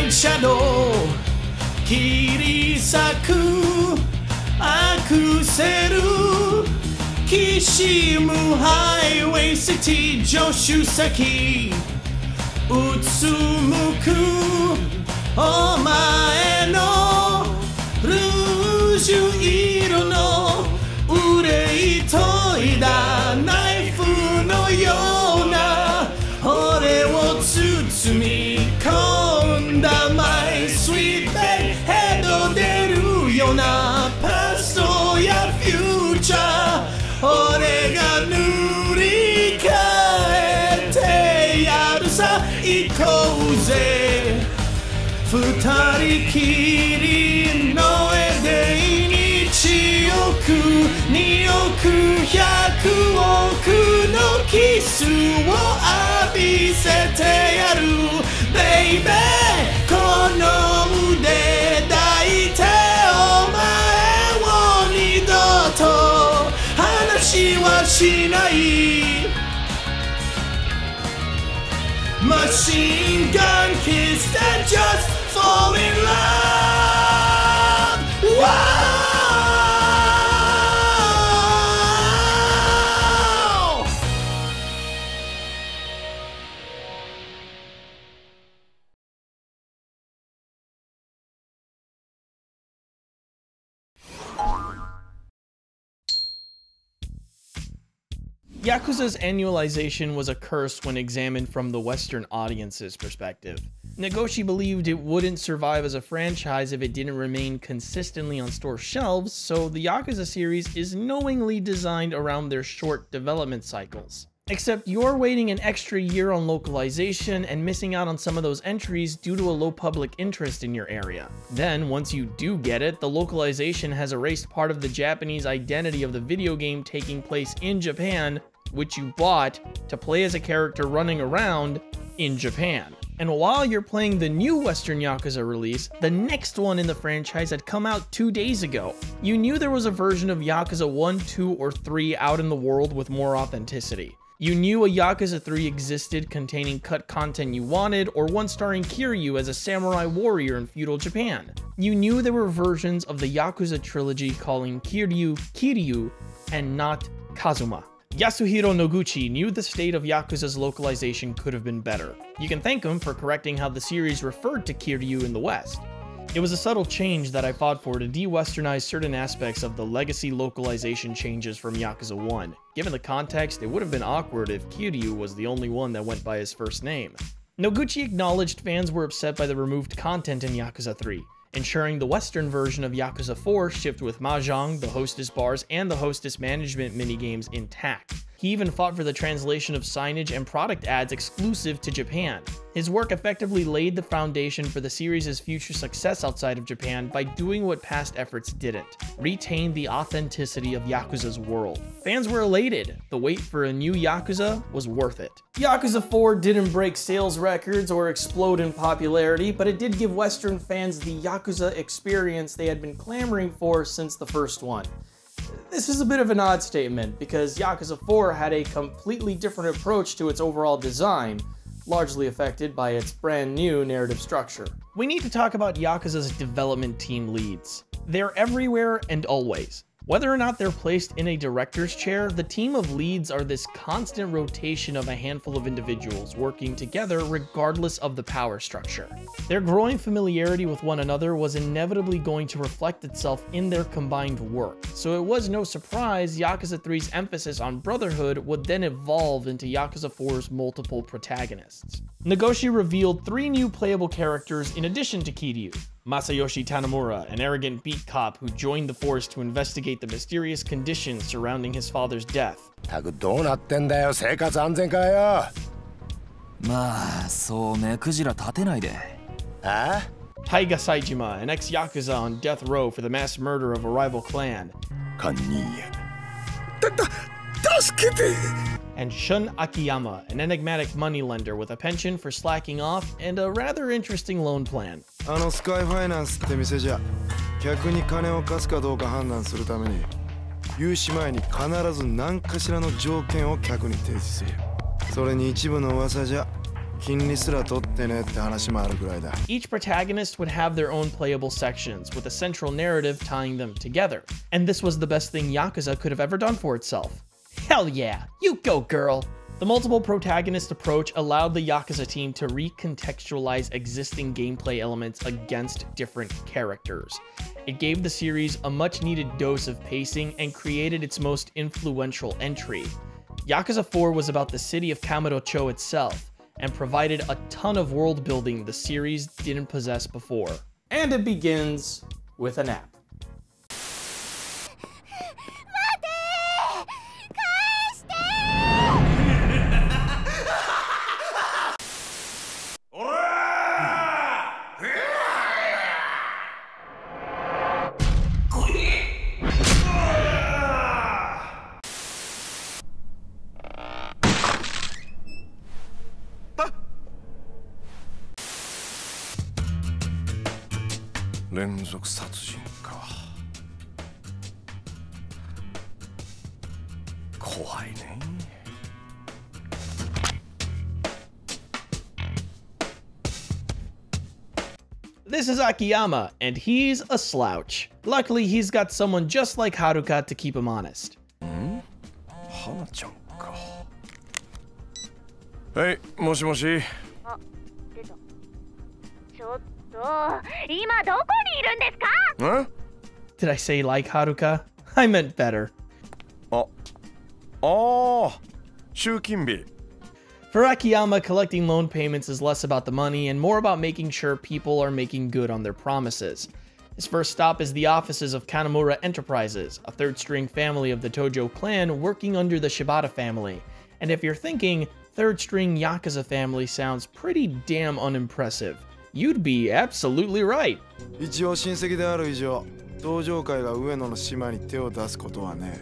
イシャドウ切り裂くアクセルきしむハイウェイシティ助手席。うつむく。お前のルージュ色の憂いといだナイフのよう。二人きりの絵で1億2億100億のキスを浴びせてやる。ベイベーこの腕抱いてお前を二度と話はしない。Machine gun kids that just fall in love. Wow! Yakuza's annualization was a curse when examined from the Western audience's perspective. Nagoshi believed it wouldn't survive as a franchise if it didn't remain consistently on store shelves, so the Yakuza series is knowingly designed around their short development cycles. Except you're waiting an extra year on localization and missing out on some of those entries due to a low public interest in your area. Then, once you do get it, the localization has erased part of the Japanese identity of the video game taking place in Japan, which you bought to play as a character running around in Japan. And while you're playing the new Western Yakuza release, the next one in the franchise had come out two days ago. You knew there was a version of Yakuza 1, 2, or 3 out in the world with more authenticity. You knew a Yakuza 3 existed containing cut content you wanted, or one starring Kiryu as a samurai warrior in feudal Japan. You knew there were versions of the Yakuza trilogy calling Kiryu Kiryu and not Kazuma. Yasuhiro Noguchi knew the state of Yakuza's localization could have been better. You can thank him for correcting how the series referred to Kiryu in the West. It was a subtle change that I fought for to de-westernize certain aspects of the legacy localization changes from Yakuza 1. Given the context, it would have been awkward if Kiryu was the only one that went by his first name. Noguchi acknowledged fans were upset by the removed content in Yakuza 3, ensuring the Western version of Yakuza 4 shipped with Mahjong, the hostess bars, and the hostess management minigames intact. He even fought for the translation of signage and product ads exclusive to Japan. His work effectively laid the foundation for the series' future success outside of Japan by doing what past efforts didn't retain the authenticity of Yakuza's world. Fans were elated. The wait for a new Yakuza was worth it. Yakuza 4 didn't break sales records or explode in popularity, but it did give Western fans the Yakuza experience they had been clamoring for since the first one. This is a bit of an odd statement because Yakuza 4 had a completely different approach to its overall design, largely affected by its brand new narrative structure. We need to talk about Yakuza's development team leads. They're everywhere and always. Whether or not they're placed in a director's chair, the team of leads are this constant rotation of a handful of individuals working together regardless of the power structure. Their growing familiarity with one another was inevitably going to reflect itself in their combined work, so it was no surprise Yakuza 3's emphasis on brotherhood would then evolve into Yakuza 4's multiple protagonists. Nagoshi revealed three new playable characters in addition to Kiryu. Masayoshi Tanimura, an arrogant beat cop who joined the force to investigate the mysterious conditions surrounding his father's death. まあ、そう目くじら立てないで。ああ Taiga Saejima, an ex-Yakuza on death row for the mass murder of a rival clan. 堪忍。だ、だ、And Shun Akiyama, an enigmatic moneylender with a penchant for slacking off and a rather interesting loan plan. あのスカイファイナンスって店じゃ客に金を貸すかどうか判断するために融資前に必ず何かしらの条件を客に提示せよそれに一部の噂じゃ 金利すら取ってねって話もあるぐらいだ Each protagonist would have their own playable sections, with a central narrative tying them together. And this was the best thing Yakuza could have ever done for itself. Hell yeah, you go, girl! The multiple protagonist approach allowed the Yakuza team to recontextualize existing gameplay elements against different characters. It gave the series a much needed dose of pacing and created its most influential entry. Yakuza 4 was about the city of Kamurocho itself, and provided a ton of world building the series didn't possess before. And it begins with a nap. This is Akiyama, and he's a slouch. Luckily, he's got someone just like Haruka to keep him honest. 花ちゃんかはいもしもし出たち Huh? Did I say like Haruka? I meant better. Oh. Oh. Shukinbi. For Akiyama, collecting loan payments is less about the money and more about making sure people are making good on their promises. His first stop is the offices of Kanemura Enterprises, a third string family of the Tojo clan working under the Shibata family. And if you're thinking, third string Yakuza family sounds pretty damn unimpressive, you'd be absolutely right. 一応親戚である以上登場会が上野の島に手を出すことはね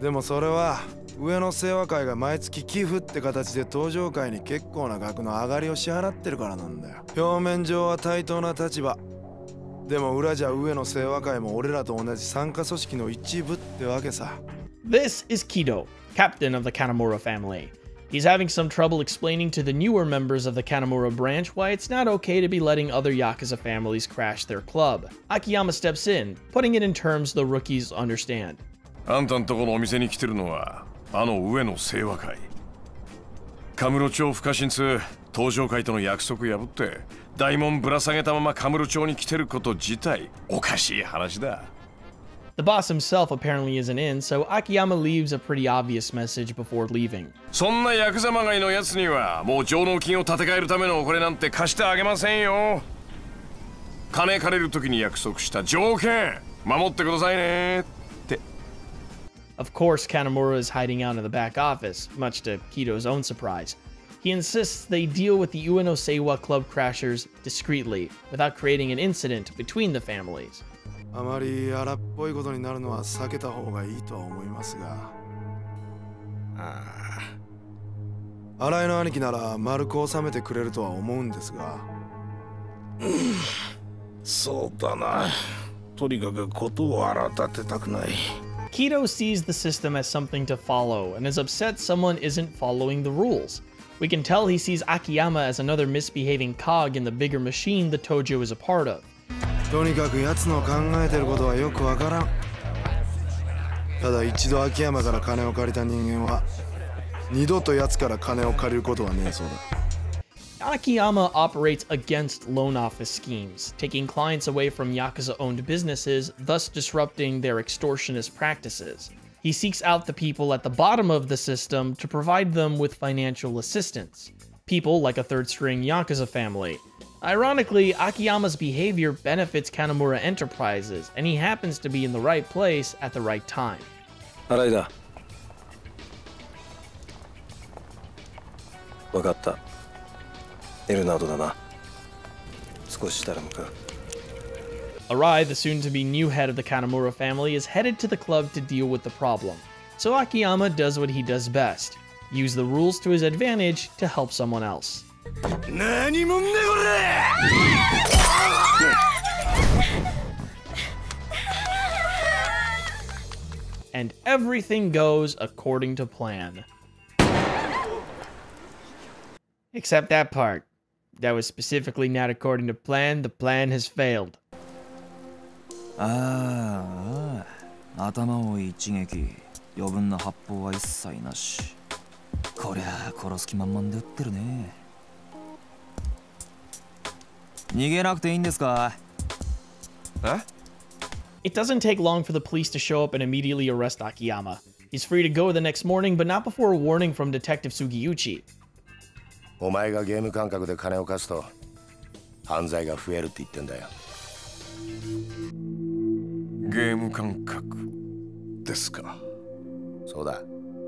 でもそれは上野清和会が毎月寄付って形で登場会に結構な額の上がりを支払ってるからなんだよ表面上は対等な立場でも裏じゃ上野清和会も俺らと同じ参加組織の一部ってわけさ This is Kido, captain of the Kanamura family. He's having some trouble explaining to the newer members of the Kanamura branch why it's not okay to be letting other Yakuza families crash their club. Akiyama steps in, putting it in terms the rookies understand. あんたんとこのお店に来てるのはあの上野清和会カムロ町不可侵通登場会との約束破って大門ぶら下げたままカムロ町に来てること自体おかしい話だ the boss himself apparently isn't in, so Akiyama leaves a pretty obvious message before leaving. Of course, Kanemura is hiding out in the back office, much to Kido's own surprise. He insists they deal with the Ueno Uenosewa club crashers discreetly, without creating an incident between the families. あまり荒っぽいことになるのは避けた方がいいとは思いますが。ああ。新井の兄貴なら丸く収めてくれるとは思うんですが、うん、そうだな。とにかく事を荒立てたくない。Kido sees the system as something to follow and is upset someone isn't following the rules. We can tell he sees Akiyama as another misbehaving cog in the bigger machine the Tojo is a part of. とにかく奴の考えてることはよくわからんただ一度秋山から金を借りた人間は二度と奴から金を借りることはねえそうだ Akiyama operates against loan office schemes, taking clients away from Yakuza owned businesses, thus disrupting their extortionist practices. He seeks out the people at the bottom of the system to provide them with financial assistance. People like a third string Yakuza family. Ironically, Akiyama's behavior benefits Kanemura Enterprises, and he happens to be in the right place at the right time. Araida. Wakatta. Elnado da na. Arai, the soon-to-be new head of the Kanemura family, is headed to the club to deal with the problem. So Akiyama does what he does best, use the rules to his advantage to help someone else. 何もんねこれ And everything goes according to plan. Except that part. That was specifically not according to plan. The plan has failed. ああ頭を一撃余分な発砲は一切なしこりゃ殺す気満々で撃ってるね 逃げなくていいんですかえ It doesn't take long for the police to show up and immediately arrest Akiyama. He's free to go the next morning, but not before a warning from Detective Sugiuchi. お前がゲーム感覚で金を貸すと犯罪が増えるって言ってんだよゲーム感覚ですかそうだ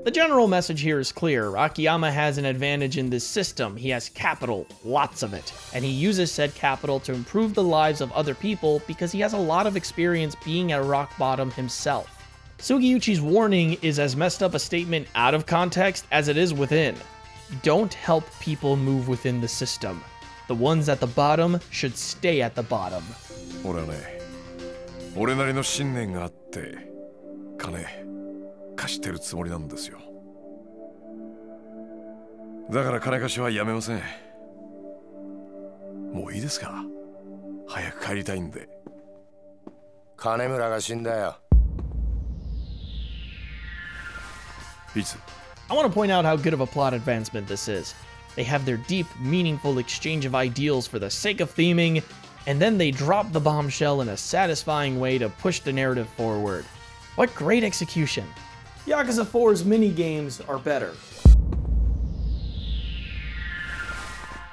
The general message here is clear. Akiyama has an advantage in this system. He has capital, lots of it, and he uses said capital to improve the lives of other people because he has a lot of experience being at rock bottom himself. Sugiuchi's warning is as messed up a statement out of context as it is within. Don't help people move within the system. The ones at the bottom should stay at the bottom. 俺はね俺なりの信念があって金 貸してるつもりなんですよだから金貸しはやめませんもういいですか早く帰りたいんで金村が死んだよいつ I want to point out how good of a plot advancement this is. They have their deep, meaningful exchange of ideals for the sake of theming, and then they drop the bombshell in a satisfying way to push the narrative forward. What great execution! Yakuza 4's mini-games are better.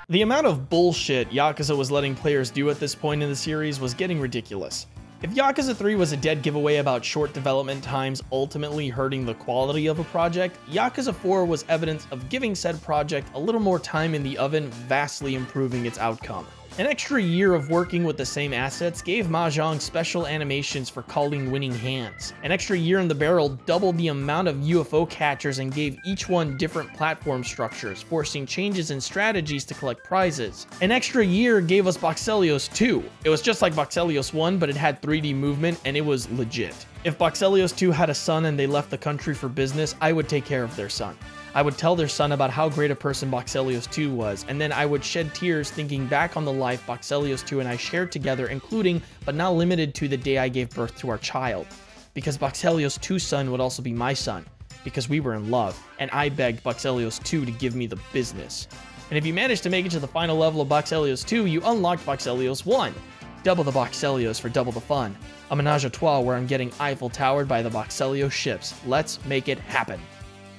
The amount of bullshit Yakuza was letting players do at this point in the series was getting ridiculous. If Yakuza 3 was a dead giveaway about short development times ultimately hurting the quality of a project, Yakuza 4 was evidence of giving said project a little more time in the oven, vastly improving its outcome. An extra year of working with the same assets gave Mahjong special animations for calling winning hands. An extra year in the barrel doubled the amount of UFO catchers and gave each one different platform structures, forcing changes in strategies to collect prizes. An extra year gave us Boxcelios 2. It was just like Boxcelios 1, but it had 3D movement and it was legit. If Boxcelios 2 had a son and they left the country for business, I would take care of their son. I would tell their son about how great a person Boxcelios 2 was, and then I would shed tears thinking back on the life Boxcelios 2 and I shared together, including, but not limited to, the day I gave birth to our child. Because Boxcelios 2's son would also be my son, because we were in love, and I begged Boxcelios 2 to give me the business. And if you managed to make it to the final level of Boxcelios 2, you unlocked Boxcelios 1. Double the Boxcelios for double the fun. A menage a trois where I'm getting Eiffel Towered by the Boxcelios ships. Let's make it happen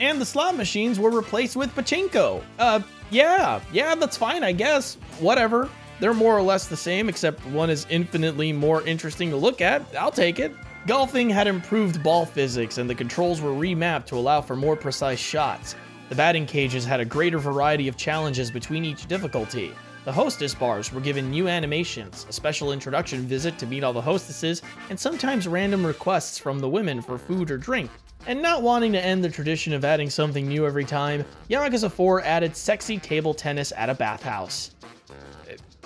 and the slot machines were replaced with pachinko. Uh, yeah, yeah, that's fine, I guess. Whatever. They're more or less the same, except one is infinitely more interesting to look at. I'll take it. Golfing had improved ball physics, and the controls were remapped to allow for more precise shots. The batting cages had a greater variety of challenges between each difficulty. The hostess bars were given new animations, a special introduction visit to meet all the hostesses, and sometimes random requests from the women for food or drink. And not wanting to end the tradition of adding something new every time, Yakuza 4 added sexy table tennis at a bathhouse.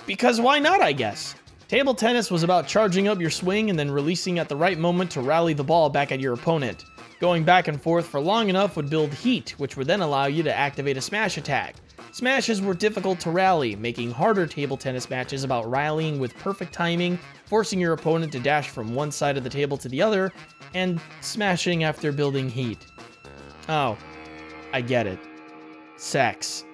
Because why not, I guess? Table tennis was about charging up your swing and then releasing at the right moment to rally the ball back at your opponent. Going back and forth for long enough would build heat, which would then allow you to activate a smash attack. Smashes were difficult to rally, making harder table tennis matches about rallying with perfect timing, forcing your opponent to dash from one side of the table to the other, and smashing after building heat. Oh, I get it. Sex.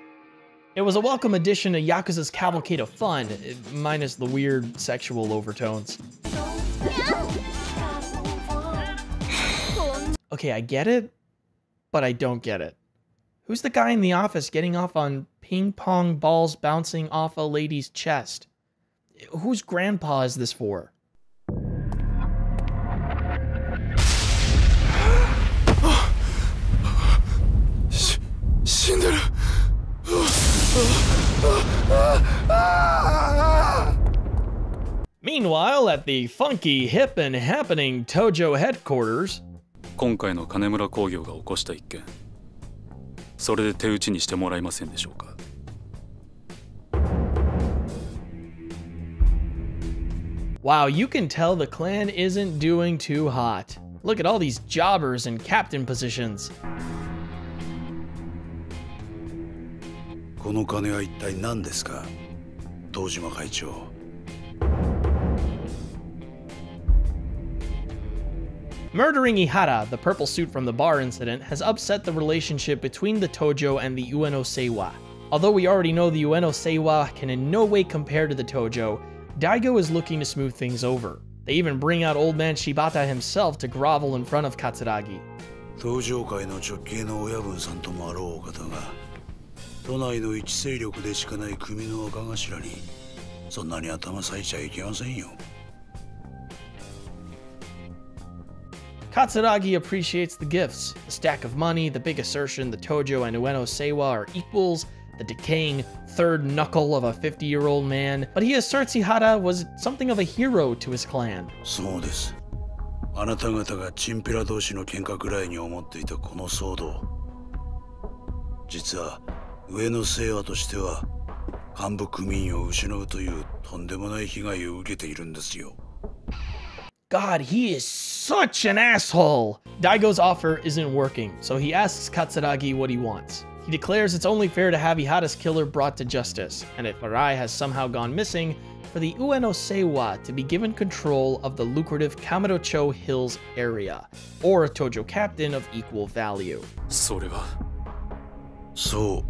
It was a welcome addition to Yakuza's cavalcade of fun, minus the weird sexual overtones. Okay, I get it, but I don't get it. Who's the guy in the office getting off on ping pong balls bouncing off a lady's chest? Whose grandpa is this for? Meanwhile, at the funky, hip, and happening Tojo headquarters, 今回の金村工業が起こした一件それで手打ちにしてもらえませんでしょうか Wow, you can tell the clan isn't doing too hot. Look at all these jobbers and captain positions. この金は一体何ですか東島会長 Murdering Ihara, the purple suit from the bar incident, has upset the relationship between the Tojo and the Ueno Seiwa. Although we already know the Ueno Seiwa can in no way compare to the Tojo, Daigo is looking to smooth things over. They even bring out old man Shibata himself to grovel in front of Katsuragi. 東上会の直系の親分さんともあろうお方が都内の一勢力でしかない組の若頭にそんなに頭割いちゃいけませんよ Katsuragi appreciates the gifts the stack of money, the big assertion the Tojo and Ueno Seiwa are equals, the decaying third knuckle of a 50 year old man, but he asserts Ihara was something of a hero to his clan. そうですあなた方がチンピラ同士の喧嘩くらいに思っていたこの騒動実は上の清和としては幹部組員を失うというとんでもない被害を受けているんですよ God, he is such an asshole! Daigo's offer isn't working, so he asks Katsuragi what he wants. He declares it's only fair to have Ihara's killer brought to justice, and if Arai has somehow gone missing, for the Ueno Seiwa to be given control of the lucrative Kamurocho Hills area, or a Tojo captain of equal value. それはそ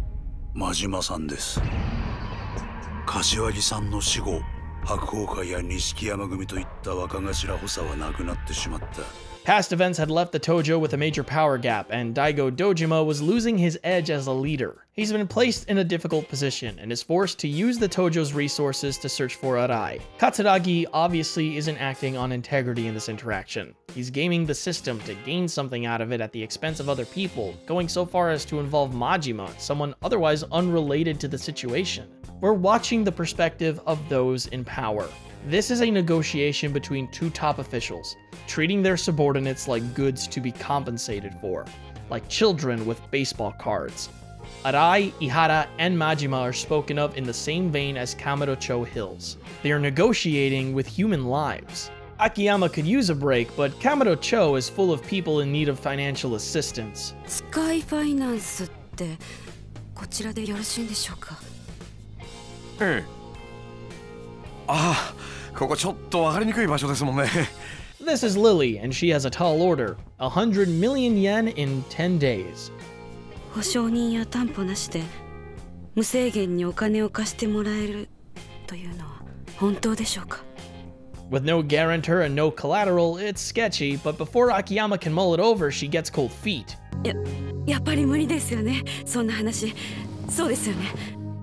う真島さんです柏木さんの死後 白鵬会や錦山組といった若頭補佐はなくなってしまった。Past events had left the Tojo with a major power gap, and Daigo Dojima was losing his edge as a leader. He's been placed in a difficult position and is forced to use the Tojo's resources to search for Arai. Katsuragi obviously isn't acting on integrity in this interaction. He's gaming the system to gain something out of it at the expense of other people, going so far as to involve Majima, someone otherwise unrelated to the situation. We're watching the perspective of those in power. This is a negotiation between two top officials, treating their subordinates like goods to be compensated for, like children with baseball cards. Arai, Ihara, and Majima are spoken of in the same vein as Kamurocho Hills. They are negotiating with human lives. Akiyama could use a break, but Kamurocho is full of people in need of financial assistance. スカイファイナンスってこちらでよろしいんでしょうかええああ ここちょっと分かりにくい場所ですもんね This is Lily, and she has a tall order 100 million yen in 10 days. 保証人や担保なしで無制限にお金を貸してもらえるというのは本当でしょうか With no guarantor and no collateral, it's sketchy, but before Akiyama can mull it over, she gets cold feet. ややっぱり無理ですよねそんな話そうですよね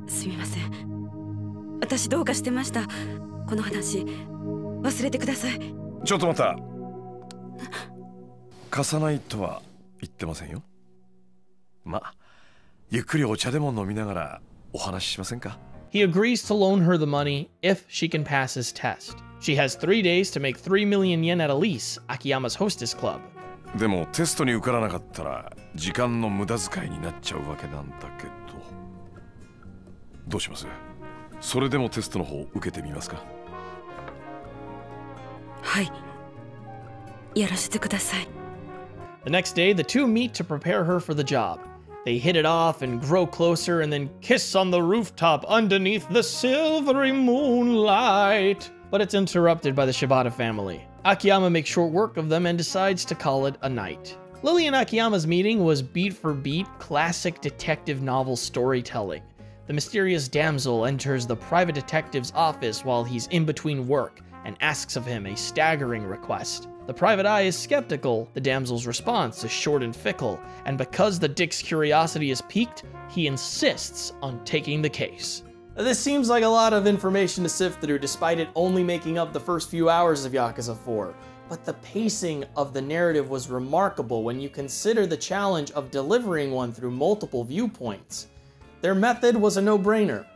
すみません私どうかしてました この話忘れてください。ちょっと待った。貸さないとは言ってませんよ。まゆっくりお茶でも飲みながらお話ししませんか？He agrees to loan her the money if she can pass his test. She has three days to make 3 million yen at Elise, Akiyama's hostess club. でもテストに受からなかったら時間の無駄遣いになっちゃうわけなんだけど。どうします？それでもテストの方受けてみますか？はいやらせてください The next day, the two meet to prepare her for the job. They hit it off and grow closer and then kiss on the rooftop underneath the silvery moonlight. But it's interrupted by the Shibata family. Akiyama makes short work of them and decides to call it a night. Lily and Akiyama's meeting was beat for beat classic detective novel storytelling. The mysterious damsel enters the private detective's office while he's in between work and asks of him a staggering request. The private eye is skeptical, the damsel's response is short and fickle, and because the dick's curiosity is piqued, he insists on taking the case. This seems like a lot of information to sift through despite it only making up the first few hours of Yakuza 4. But the pacing of the narrative was remarkable when you consider the challenge of delivering one through multiple viewpoints. Their method was a no-brainer,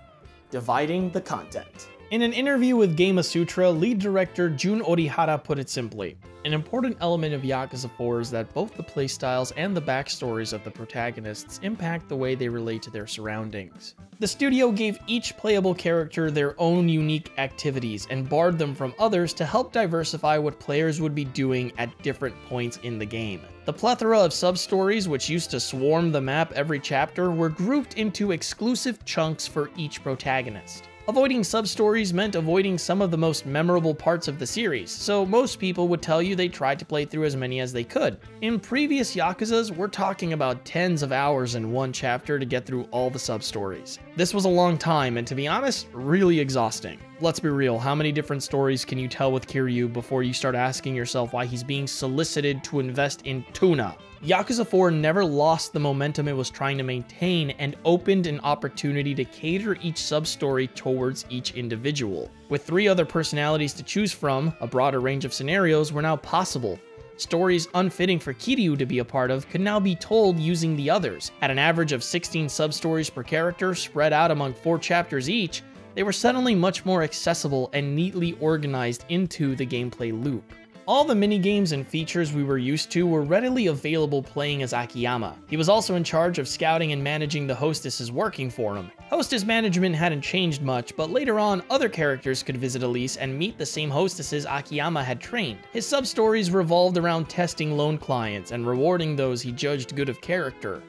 dividing the content. In an interview with Gamasutra, lead director Jun Orihara put it simply, An important element of Yakuza 4 is that both the playstyles and the backstories of the protagonists impact the way they relate to their surroundings. The studio gave each playable character their own unique activities and barred them from others to help diversify what players would be doing at different points in the game. The plethora of sub-stories which used to swarm the map every chapter were grouped into exclusive chunks for each protagonist. Avoiding sub-stories meant avoiding some of the most memorable parts of the series, so most people would tell you they tried to play through as many as they could. In previous Yakuzas, we're talking about tens of hours in one chapter to get through all the sub-stories. This was a long time, and to be honest, really exhausting. Let's be real, how many different stories can you tell with Kiryu before you start asking yourself why he's being solicited to invest in tuna? Yakuza 4 never lost the momentum it was trying to maintain and opened an opportunity to cater each sub-story towards each individual. With three other personalities to choose from, a broader range of scenarios were now possible. Stories unfitting for Kiryu to be a part of could now be told using the others. At an average of 16 sub-stories per character spread out among 4 chapters each, they were suddenly much more accessible and neatly organized into the gameplay loop. All the minigames and features we were used to were readily available playing as Akiyama. He was also in charge of scouting and managing the hostesses working for him. Hostess management hadn't changed much, but later on, other characters could visit Elise and meet the same hostesses Akiyama had trained. His sub-stories revolved around testing loan clients and rewarding those he judged good of character.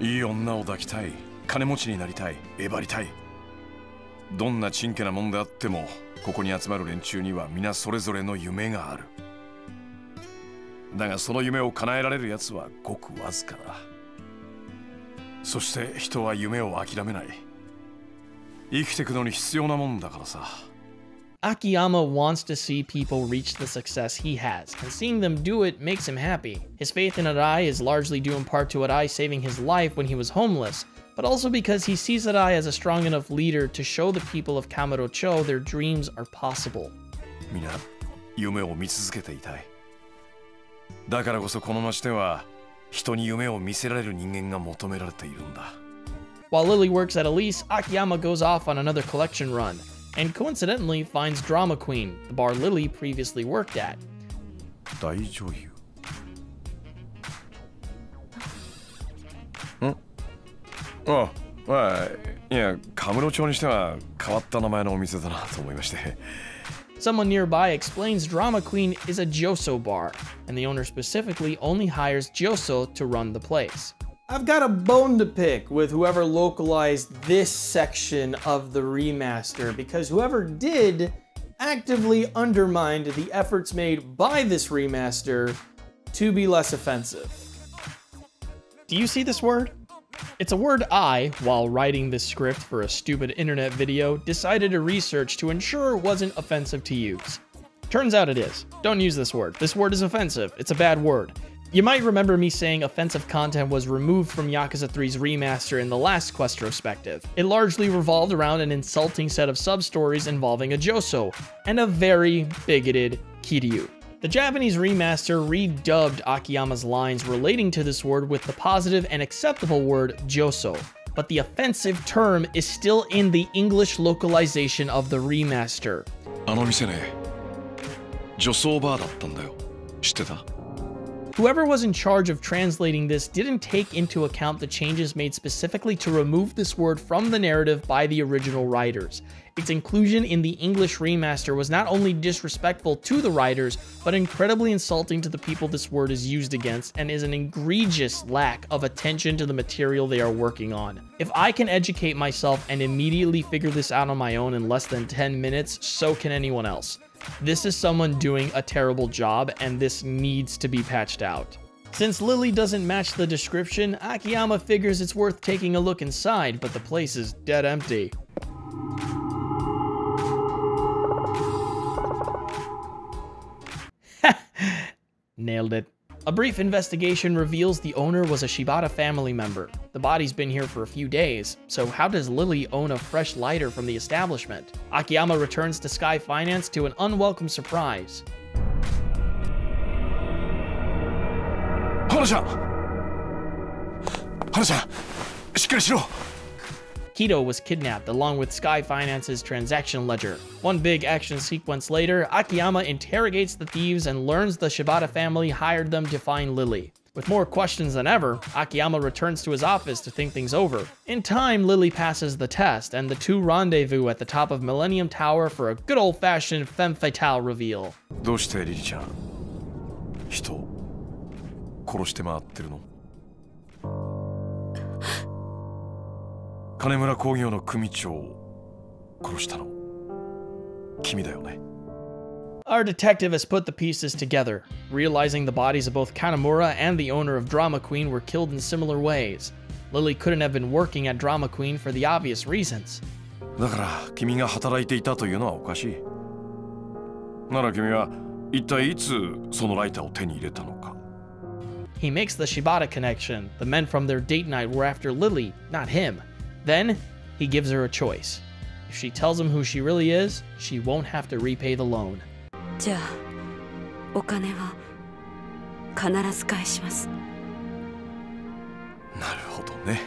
いい女を抱きたい金持ちになりたいえばりたいどんなちんけなもんであってもここに集まる連中には皆それぞれの夢がある だがその夢を叶えられる奴はごくわずかだそして人は夢を諦めない生きていくのに必要なもんだからさ Akiyama wants to see people reach the success he has, and seeing them do it makes him happy. His faith in Arai is largely due in part to Arai saving his life when he was homeless, but also because he sees Arai as a strong enough leader to show the people of Kamurocho their dreams are possible. 皆夢を見続けていたいだからこそこの街では人に夢を見せられる人間が求められているんだ While Lily works at Elise, Akiyama goes off on another collection run, and coincidentally finds Drama Queen, the bar Lily previously worked at. 大女優んあまあいやカムロ町にしては変わった名前のお店だなと思いまして Someone nearby explains Drama Queen is a Joso bar, and the owner specifically only hires Joso to run the place. I've got a bone to pick with whoever localized this section of the remaster, because whoever did actively undermined the efforts made by this remaster to be less offensive. Do you see this word? It's a word I, while writing this script for a stupid internet video, decided to research to ensure it wasn't offensive to use. Turns out it is. Don't use this word. This word is offensive. It's a bad word. You might remember me saying offensive content was removed from Yakuza 3's remaster in the last Questrospective. It largely revolved around an insulting set of sub-stories involving a Joso, and a very bigoted Kiryu. The Japanese remaster redubbed Akiyama's lines relating to this word with the positive and acceptable word Joso, but the offensive term is still in the English localization of the remaster. あの店ね女装バーだったんだよ知ってた Whoever was in charge of translating this didn't take into account the changes made specifically to remove this word from the narrative by the original writers. Its inclusion in the English remaster was not only disrespectful to the writers, but incredibly insulting to the people this word is used against, and is an egregious lack of attention to the material they are working on. If I can educate myself and immediately figure this out on my own in less than 10 minutes, so can anyone else. This is someone doing a terrible job, and this needs to be patched out. Since Lily doesn't match the description, Akiyama figures it's worth taking a look inside, but the place is dead empty. Nailed it. A brief investigation reveals the owner was a Shibata family member. The body's been here for a few days, so how does Lily own a fresh lighter from the establishment? Akiyama returns to Sky Finance to an unwelcome surprise. 花ちゃん花ちゃんしっかりしろ Kito was kidnapped along with Sky Finance's transaction ledger. One big action sequence later, Akiyama interrogates the thieves and learns the Shibata family hired them to find Lily. With more questions than ever, Akiyama returns to his office to think things over. In time, Lily passes the test, and the two rendezvous at the top of Millennium Tower for a good old-fashioned femme fatale reveal. どうしてリリちゃん人を殺して回ってるの 金村工業の組長を殺したの君だよね Our detective has put the pieces together, realizing the bodies of both Kanamura and the owner of Drama Queen were killed in similar ways. Lily couldn't have been working at Drama Queen for the obvious reasons. だから君が働いていたというのはおかしいなら君は一体いつそのライターを手に入れたのか He makes the Shibata connection. The men from their date night were after Lily, not him. Then, he gives her a choice. If she tells him who she really is, she won't have to repay the loan. じゃあお金は必ず返しますなるほどね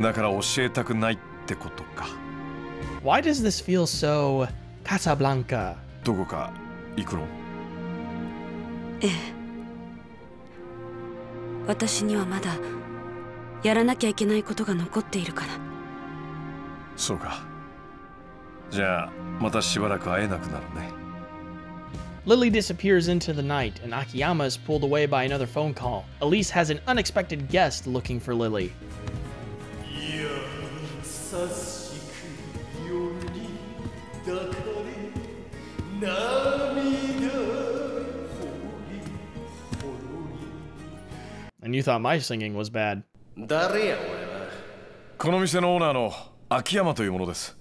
だから教えたくないってことか Why does this feel so Casablanca? どこか行くのええ私にはまだ やらなきゃいけないことが残っているからそうかじゃあまたしばらく会えなくなるね Lily disappears into the night, and Akiyama is pulled away by another phone call. Elise has an unexpected guest looking for Lily. 優しくより抱かれ涙ほりほろり And you thought my singing was bad. 誰やお前はこの店のオーナーの秋山というものです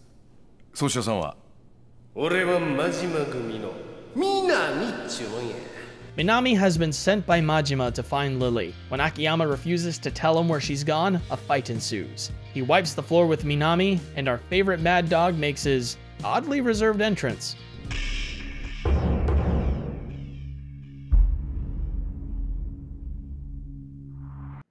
奏者さんは俺は真島組の南っちゅうもんや Minami has been sent by Majima to find Lily. When Akiyama refuses to tell him where she's gone, a fight ensues. He wipes the floor with Minami, and our favorite mad dog makes his oddly reserved entrance.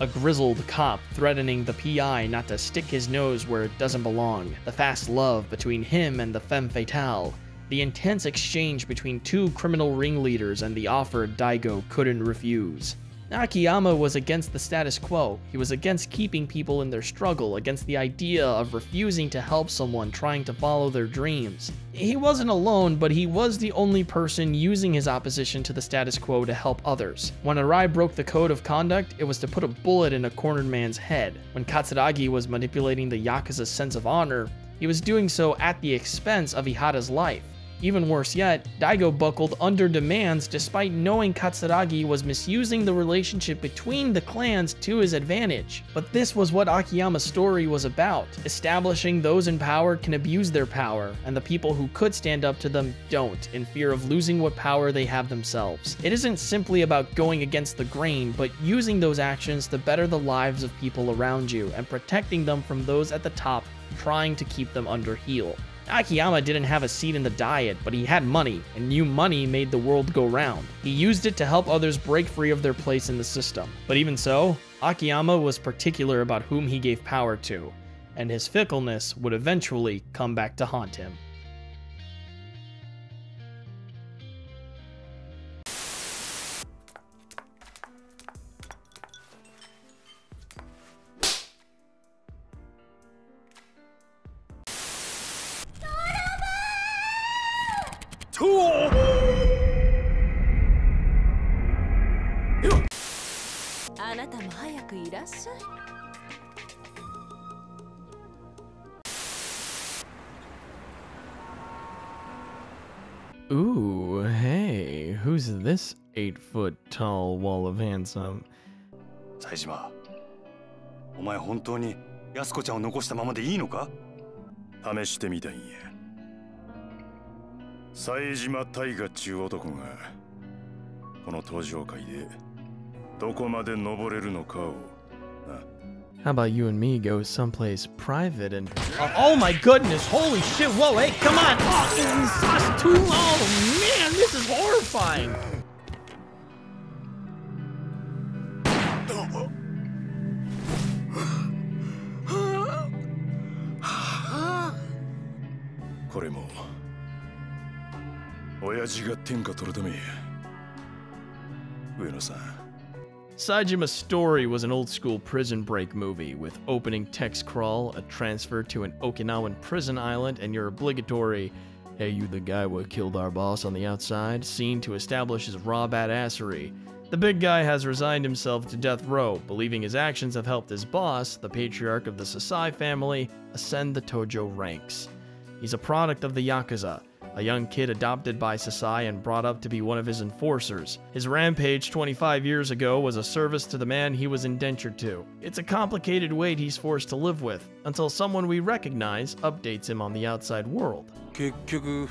A grizzled cop threatening the PI not to stick his nose where it doesn't belong. The fast love between him and the femme fatale. The intense exchange between two criminal ringleaders and the offer Daigo couldn't refuse. Akiyama was against the status quo. He was against keeping people in their struggle, against the idea of refusing to help someone trying to follow their dreams. He wasn't alone, but he was the only person using his opposition to the status quo to help others. When Arai broke the code of conduct, it was to put a bullet in a cornered man's head. When Katsuragi was manipulating the Yakuza's sense of honor, he was doing so at the expense of Ihara's life. Even worse yet, Daigo buckled under demands despite knowing Katsuragi was misusing the relationship between the clans to his advantage. But this was what Akiyama's story was about, establishing those in power can abuse their power, and the people who could stand up to them don't, in fear of losing what power they have themselves. It isn't simply about going against the grain, but using those actions to better the lives of people around you, and protecting them from those at the top trying to keep them under heel. Akiyama didn't have a seat in the diet, but he had money, and new money made the world go round. He used it to help others break free of their place in the system. But even so, Akiyama was particular about whom he gave power to, and his fickleness would eventually come back to haunt him. Tool! あなたも早くいらっしゃい Ooh, hey, who's this eight foot tall wall of handsome? 冴島お前本当に安子ちゃんを残したままでいいのか試してみたいんや 冴島大河っちゅう男がこの登場界でどこまで登れるのかを How about you and me go someplace private and. Oh, oh my goodness! Holy shit! Whoa! Hey, come on! Oh, this is too. Oh man, this is horrifying. 味が天下取るため上野さん Saejima's story was an old school prison break movie with opening text crawl, a transfer to an Okinawan prison island, and your obligatory, hey, you the guy what killed our boss on the outside, scene to establish his raw badassery. The big guy has resigned himself to death row, believing his actions have helped his boss, the patriarch of the Sasai family, ascend the Tojo ranks. He's a product of the Yakuza, a young kid adopted by Sasai and brought up to be one of his enforcers. His rampage 25 years ago was a service to the man he was indentured to. It's a complicated weight he's forced to live with, until someone we recognize updates him on the outside world. 結局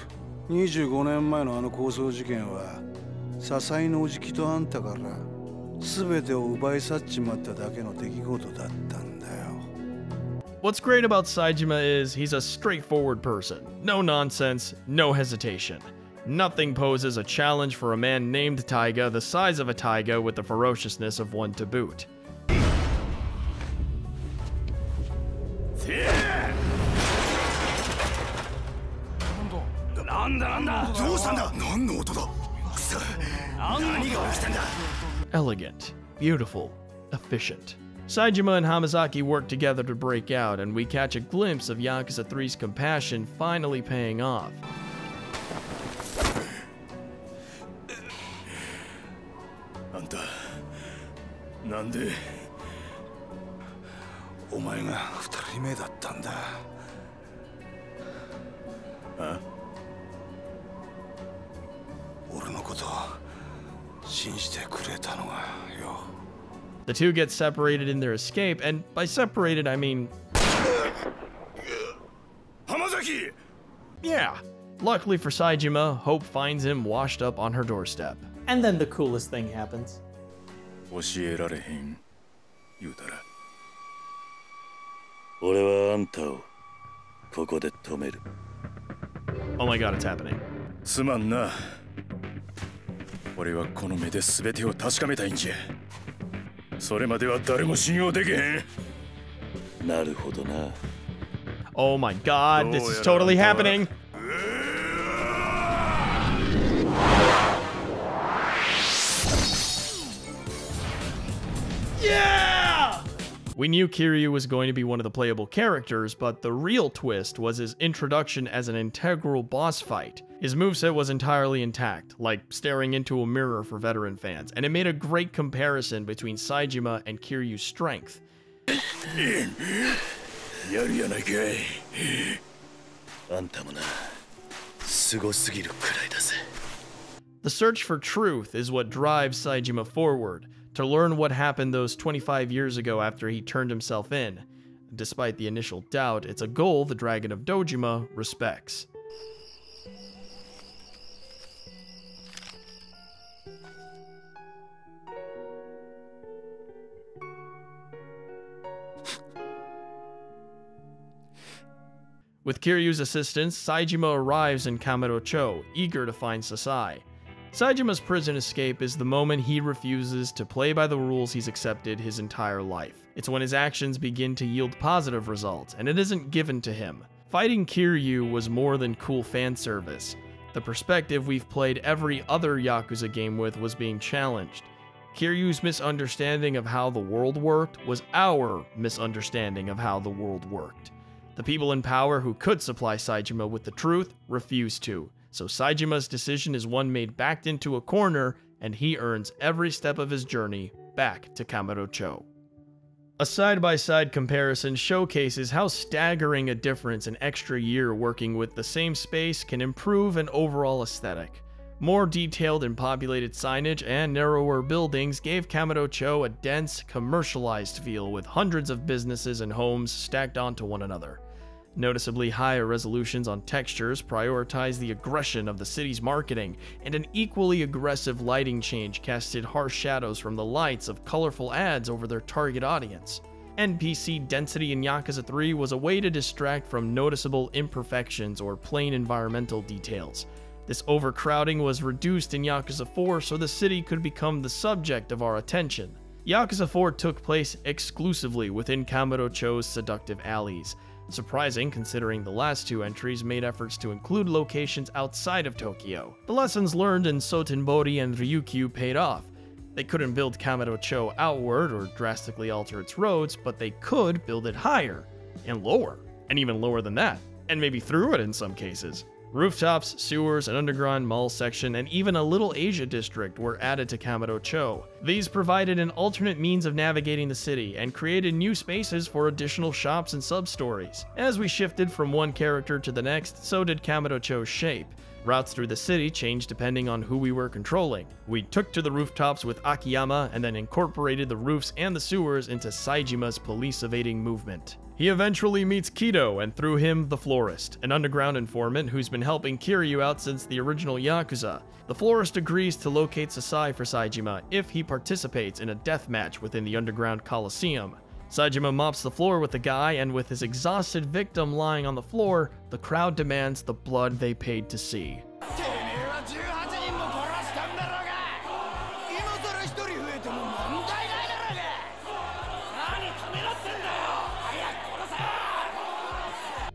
25年前のあの抗争事件は笹井のおじきとあんたから全てを奪い去っちまっただけの出来事だったんだよ What's great about Saejima is he's a straightforward person. No nonsense, no hesitation. Nothing poses a challenge for a man named Taiga the size of a taiga with the ferociousness of one to boot. Elegant, beautiful, efficient. Saejima and Hamazaki work together to break out, and we catch a glimpse of Yakuza 3's compassion finally paying off. Huh? The two get separated in their escape, and by separated, I mean... Hamazaki! Yeah. Luckily for Saejima, Hope finds him washed up on her doorstep. And then the coolest thing happens. Oh my god, it's happening. すまんな。俺はこの目で全てを確かめたいんじゃ。それまでは誰も信用できへんなるほどな Oh my god, this is totally happening. Yeah! We knew Kiryu was going to be one of the playable characters, but the real twist was his introduction as an integral boss fight. His moveset was entirely intact, like staring into a mirror for veteran fans, and it made a great comparison between Saejima and Kiryu's strength. The search for truth is what drives Saejima forward, to learn what happened those 25 years ago after he turned himself in. Despite the initial doubt, it's a goal the Dragon of Dojima respects. With Kiryu's assistance, Saejima arrives in Kamurocho, eager to find Sasai. Saejima's prison escape is the moment he refuses to play by the rules he's accepted his entire life. It's when his actions begin to yield positive results, and it isn't given to him. Fighting Kiryu was more than cool fan service. The perspective we've played every other Yakuza game with was being challenged. Kiryu's misunderstanding of how the world worked was our misunderstanding of how the world worked. The people in power who could supply Saejima with the truth refused to, so Saejima's decision is one made backed into a corner, and he earns every step of his journey back to Kamurocho. A side by side comparison showcases how staggering a difference an extra year working with the same space can improve an overall aesthetic. More detailed and populated signage and narrower buildings gave Kamurocho a dense, commercialized feel with hundreds of businesses and homes stacked onto one another. Noticeably higher resolutions on textures prioritize the aggression of the city's marketing, and an equally aggressive lighting change casted harsh shadows from the lights of colorful ads over their target audience. NPC density in Yakuza 3 was a way to distract from noticeable imperfections or plain environmental details. This overcrowding was reduced in Yakuza 4 so the city could become the subject of our attention. Yakuza 4 took place exclusively within Kamurocho's seductive alleys, Surprising considering the last two entries made efforts to include locations outside of Tokyo. The lessons learned in Sotenbori and Ryukyu paid off. They couldn't build Kamurocho outward or drastically alter its roads, but they could build it higher, and lower, and even lower than that, and maybe through it in some cases. Rooftops, sewers, an underground mall section, and even a little Asia district were added to Kamurocho. These provided an alternate means of navigating the city and created new spaces for additional shops and sub-stories. As we shifted from one character to the next, so did Kamurocho's shape. Routes through the city changed depending on who we were controlling. We took to the rooftops with Akiyama and then incorporated the roofs and the sewers into Saejima's police evading movement. He eventually meets Kido and through him, the Florist, an underground informant who's been helping Kiryu out since the original Yakuza. The Florist agrees to locate Sasai for Saejima if he participates in a death match within the underground coliseum. Saejima mops the floor with the guy, and with his exhausted victim lying on the floor, the crowd demands the blood they paid to see.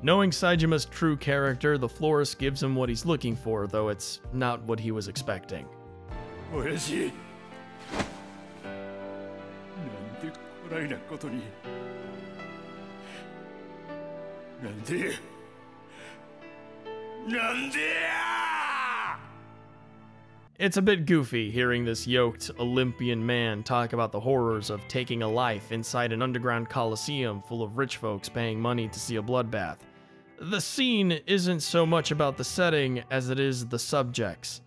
Knowing Saejima's true character, the florist gives him what he's looking for, though it's not what he was expecting. It's a bit goofy hearing this yoked Olympian man talk about the horrors of taking a life inside an underground coliseum full of rich folks paying money to see a bloodbath. The scene isn't so much about the setting as it is the subjects.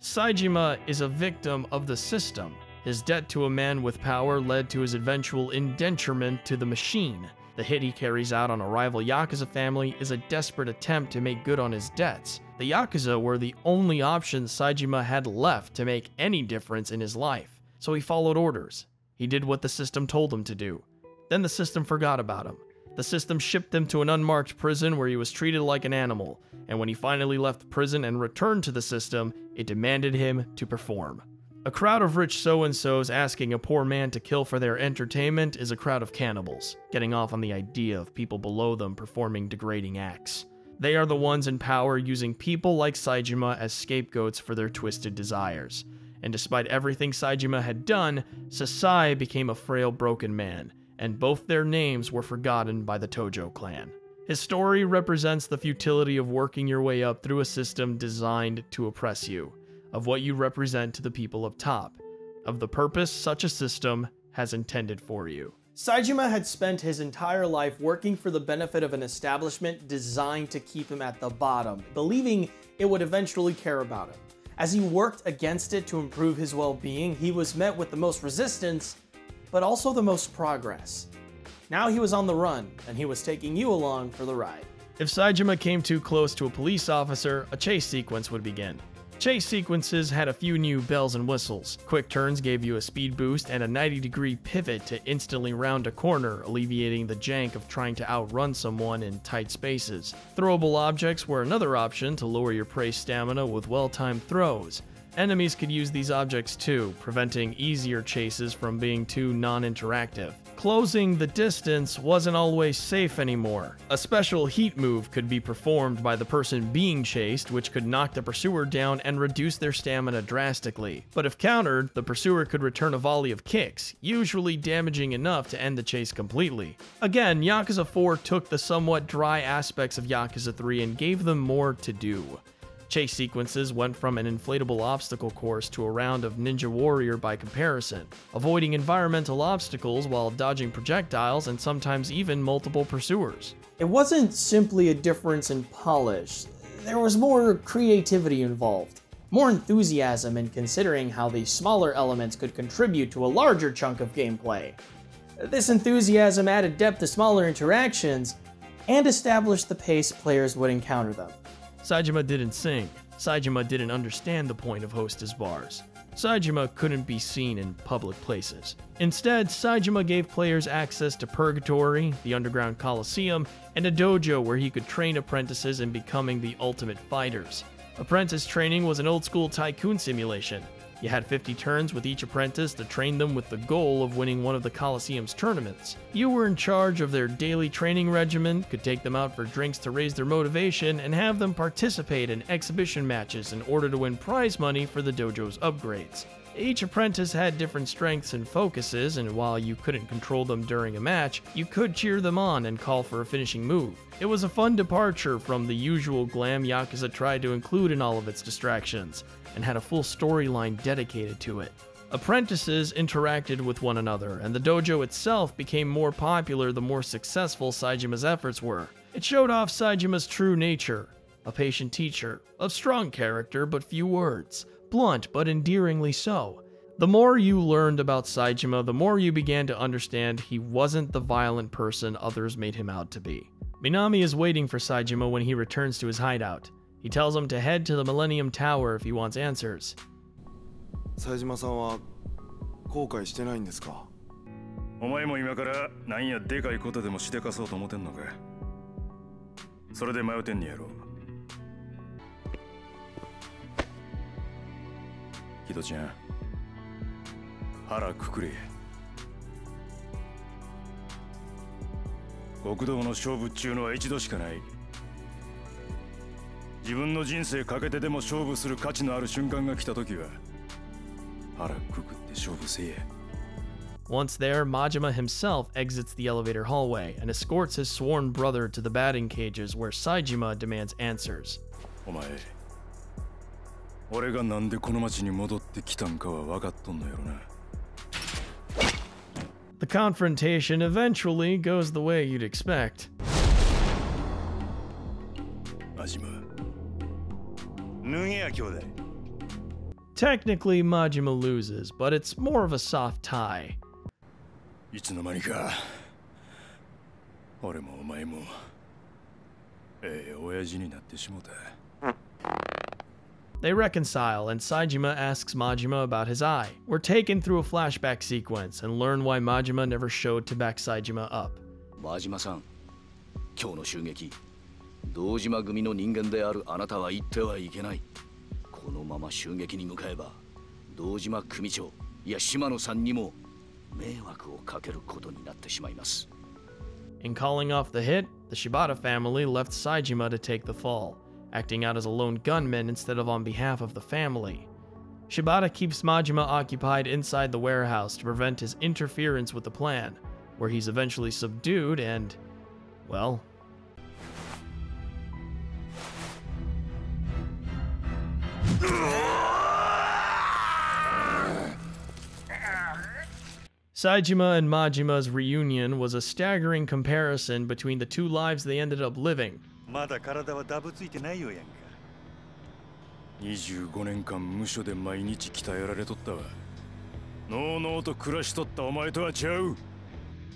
Saejima is a victim of the system. His debt to a man with power led to his eventual indenturement to the machine. The hit he carries out on a rival Yakuza family is a desperate attempt to make good on his debts. The Yakuza were the only options Saejima had left to make any difference in his life, so he followed orders. He did what the system told him to do. Then the system forgot about him. The system shipped him to an unmarked prison where he was treated like an animal, and when he finally left prison and returned to the system, it demanded him to perform. A crowd of rich so and so's asking a poor man to kill for their entertainment is a crowd of cannibals, getting off on the idea of people below them performing degrading acts. They are the ones in power using people like Saejima as scapegoats for their twisted desires. And despite everything Saejima had done, Sasai became a frail, broken man, and both their names were forgotten by the Tojo clan. His story represents the futility of working your way up through a system designed to oppress you of what you represent to the people up top, of the purpose such a system has intended for you. Saejima had spent his entire life working for the benefit of an establishment designed to keep him at the bottom, believing it would eventually care about him. As he worked against it to improve his well-being, he was met with the most resistance, but also the most progress. Now he was on the run, and he was taking you along for the ride. If Saejima came too close to a police officer, a chase sequence would begin. Chase sequences had a few new bells and whistles. Quick turns gave you a speed boost and a 90 degree pivot to instantly round a corner, alleviating the jank of trying to outrun someone in tight spaces. Throwable objects were another option to lower your prey stamina with well timed throws. Enemies could use these objects too, preventing easier chases from being too non interactive. Closing the distance wasn't always safe anymore. A special heat move could be performed by the person being chased, which could knock the pursuer down and reduce their stamina drastically. But if countered, the pursuer could return a volley of kicks, usually damaging enough to end the chase completely. Again, Yakuza 4 took the somewhat dry aspects of Yakuza 3 and gave them more to do. Chase sequences went from an inflatable obstacle course to a round of Ninja Warrior by comparison, avoiding environmental obstacles while dodging projectiles and sometimes even multiple pursuers. It wasn't simply a difference in polish, there was more creativity involved. More enthusiasm in considering how the smaller elements could contribute to a larger chunk of gameplay. This enthusiasm added depth to smaller interactions and established the pace players would encounter them. Saejima didn't sing. Saejima didn't understand the point of hostess bars. Saejima couldn't be seen in public places. Instead, Saejima gave players access to Purgatory, the underground coliseum, and a dojo where he could train apprentices in becoming the ultimate fighters. Apprentice training was an old school tycoon simulation. You had 50 turns with each apprentice to train them with the goal of winning one of the Coliseum's tournaments. You were in charge of their daily training regimen, could take them out for drinks to raise their motivation, and have them participate in exhibition matches in order to win prize money for the dojo's upgrades. Each apprentice had different strengths and focuses, and while you couldn't control them during a match, you could cheer them on and call for a finishing move. It was a fun departure from the usual glam Yakuza tried to include in all of its distractions, and had a full storyline dedicated to it. Apprentices interacted with one another, and the dojo itself became more popular the more successful Saejima's efforts were. It showed off Saejima's true nature a patient teacher, of strong character but few words, blunt but endearingly so. The more you learned about Saejima, the more you began to understand he wasn't the violent person others made him out to be. Minami is waiting for Saejima when he returns to his hideout. He tells him to head to the Millennium Tower if he wants answers. 冴島さんは後悔してないんですか?お前も今からなんやでかいことでもしてかそうと思ってんのか?それで迷ってんねやろ?キドちゃん腹くくれ。極道の勝負っちゅうのは一度しかない自分の人生かけてでも勝負する価値のある瞬間が来た時は腹くくって勝負せえ Once there, Majima himself exits the elevator hallway and escorts his sworn brother to the batting cages where Saejima demands answers. The confrontation eventually goes the way you'd expect. Majima, Technically, Majima loses, but it's more of a soft tie. They reconcile, and Saejima asks Majima about his eye. We're taken through a flashback sequence and learn why Majima never showed to back Saejima up. Majima-san, 今日の襲撃堂島組の人間であるあなたは言ってはいけないこのまま襲撃に向かえば堂島組長いや島野さんにも迷惑をかけることになってしまいます In calling off the hit, the Shibata family left Saejima to take the fall, acting out as a lone gunman instead of on behalf of the family. Shibata keeps Majima occupied inside the warehouse to prevent his interference with the plan, where he's eventually subdued and, well, Saejima and Majima's reunion was a staggering comparison between the two lives they ended up living.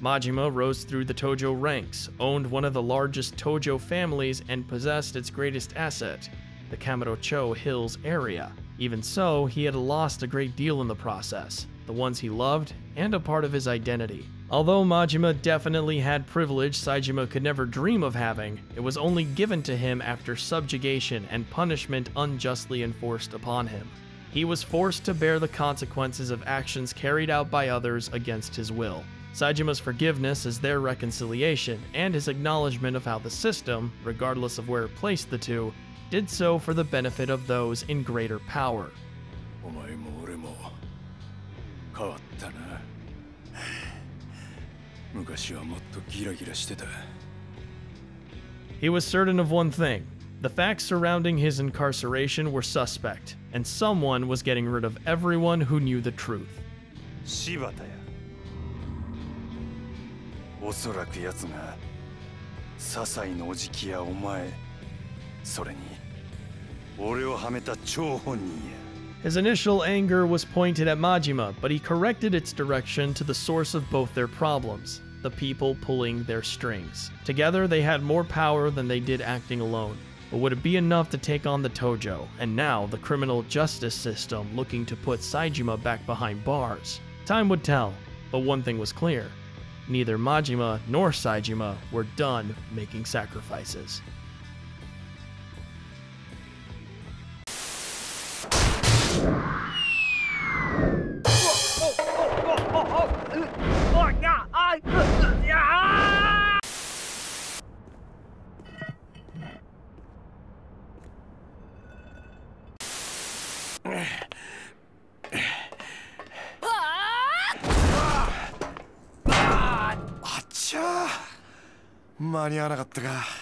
Majima rose through the Tojo ranks, owned one of the largest Tojo families, and possessed its greatest asset, the Kamurocho Hills area. Even so, he had lost a great deal in the process the ones he loved, and a part of his identity. Although Majima definitely had privilege Saejima could never dream of having, it was only given to him after subjugation and punishment unjustly enforced upon him. He was forced to bear the consequences of actions carried out by others against his will. Saejima's forgiveness is their reconciliation, and his acknowledgement of how the system, regardless of where it placed the two, did so for the benefit of those in greater power. お前も俺も変わったな昔はもっとギラギラしてた He was certain of one thing the facts surrounding his incarceration were suspect, and someone was getting rid of everyone who knew the truth. 柴田やおそらく奴が笹井のおじきやお前それに his initial anger was pointed at Majima, but he corrected its direction to the source of both their problems the people pulling their strings. Together, they had more power than they did acting alone. But would it be enough to take on the Tojo, and now the criminal justice system looking to put Saejima back behind bars? Time would tell, but one thing was clear neither Majima nor Saejima were done making sacrifices. 間に合わなかったか。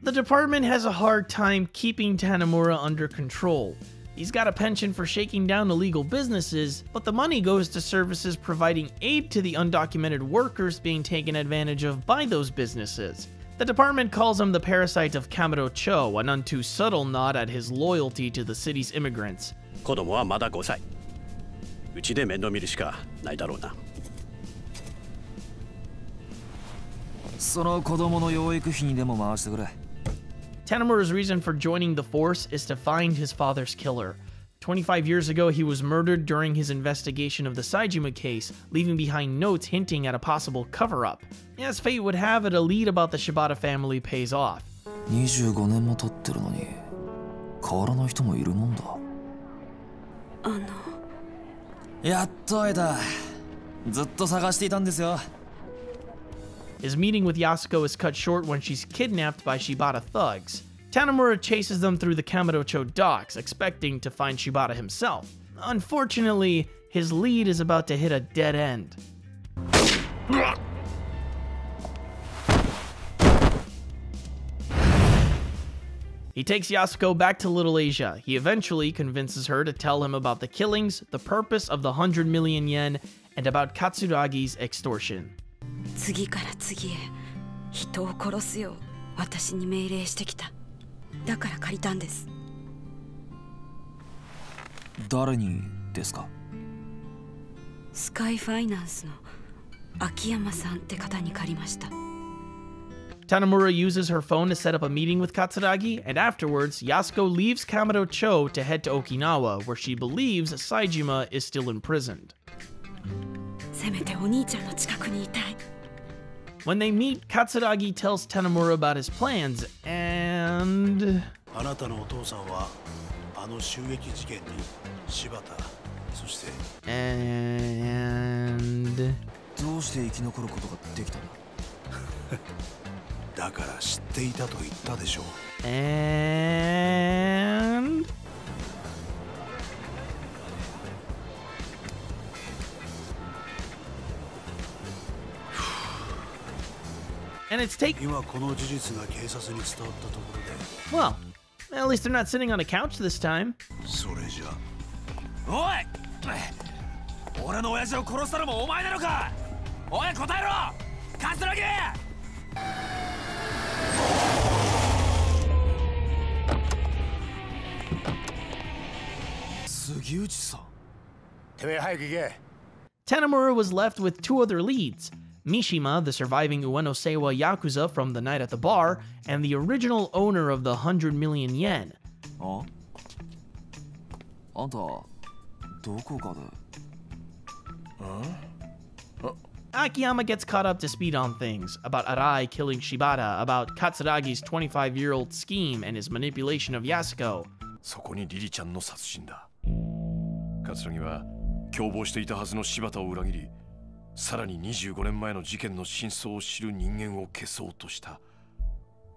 The department has a hard time keeping Tanimura under control. He's got a penchant for shaking down illegal businesses, but the money goes to services providing aid to the undocumented workers being taken advantage of by those businesses. The department calls him the parasite of Kamurocho, a none too subtle nod at his loyalty to the city's immigrants. 子供はまだ5歳。うちで面倒見るしかないだろうな。その子供の養育費にでも回してくれ。Tanimura's reason for joining the Force is to find his father's killer. 25 years ago, he was murdered during his investigation of the Saejima case, leaving behind notes hinting at a possible cover up. As fate would have it, a lead about the Shibata family pays off. 25年も経ってるのに変わらない人もいるもんだあのやっと会えたずっと探していたんですよ his meeting with Yasuko is cut short when she's kidnapped by Shibata thugs. Tanimura chases them through the Kamurocho docks, expecting to find Shibata himself. Unfortunately, his lead is about to hit a dead end. He takes Yasuko back to Little Asia. He eventually convinces her to tell him about the killings, the purpose of the 100 million yen, and about Katsuragi's extortion. 次から次へ人を殺すよう私に命令してきた。だから借りたんです。誰にですか？スカイファイナンスの秋山さんって方に借りました。Tanimura uses her phone to set up a meeting with Katsuragi, and afterwards, Yasuko leaves Kamurocho to head to Okinawa, where she believes Saejima is still imprisoned. When they meet, Katsuragi tells Tanimura about his plans and... and and And it's taken. Well, at least they're not sitting on a couch this time. Tanimura was left with two other leads. Mishima, the surviving Ueno Seiwa Yakuza from the night at the bar, and the original owner of the 100 million yen. Oh? あんたどこかで Akiyama gets caught up to speed on things about Arai killing Shibata, about Katsuragi's 25 year old scheme and his manipulation of Yasuko. そこにリリちゃんの殺人だ桂木は共謀していたはずの柴田を裏切り さらに25年前の事件の真相を知る人間を消そうとした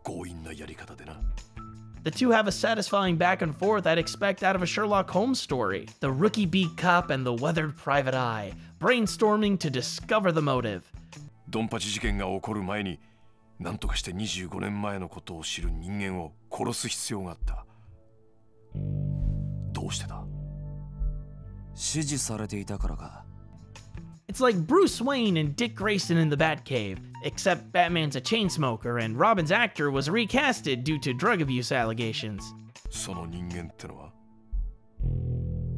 強引なやり方でな The two have a satisfying back and forth I'd expect out of a Sherlock Holmes story. The rookie beat cop and the weathered private eye, brainstorming to discover the motive. ドンパチ事件が起こる前に何とかして25年前のことを知る人間を殺す必要があったどうしてだ指示されていたからか It's like Bruce Wayne and Dick Grayson in the Batcave, except Batman's a chain smoker and Robin's actor was recasted due to drug abuse allegations. その人間ってのは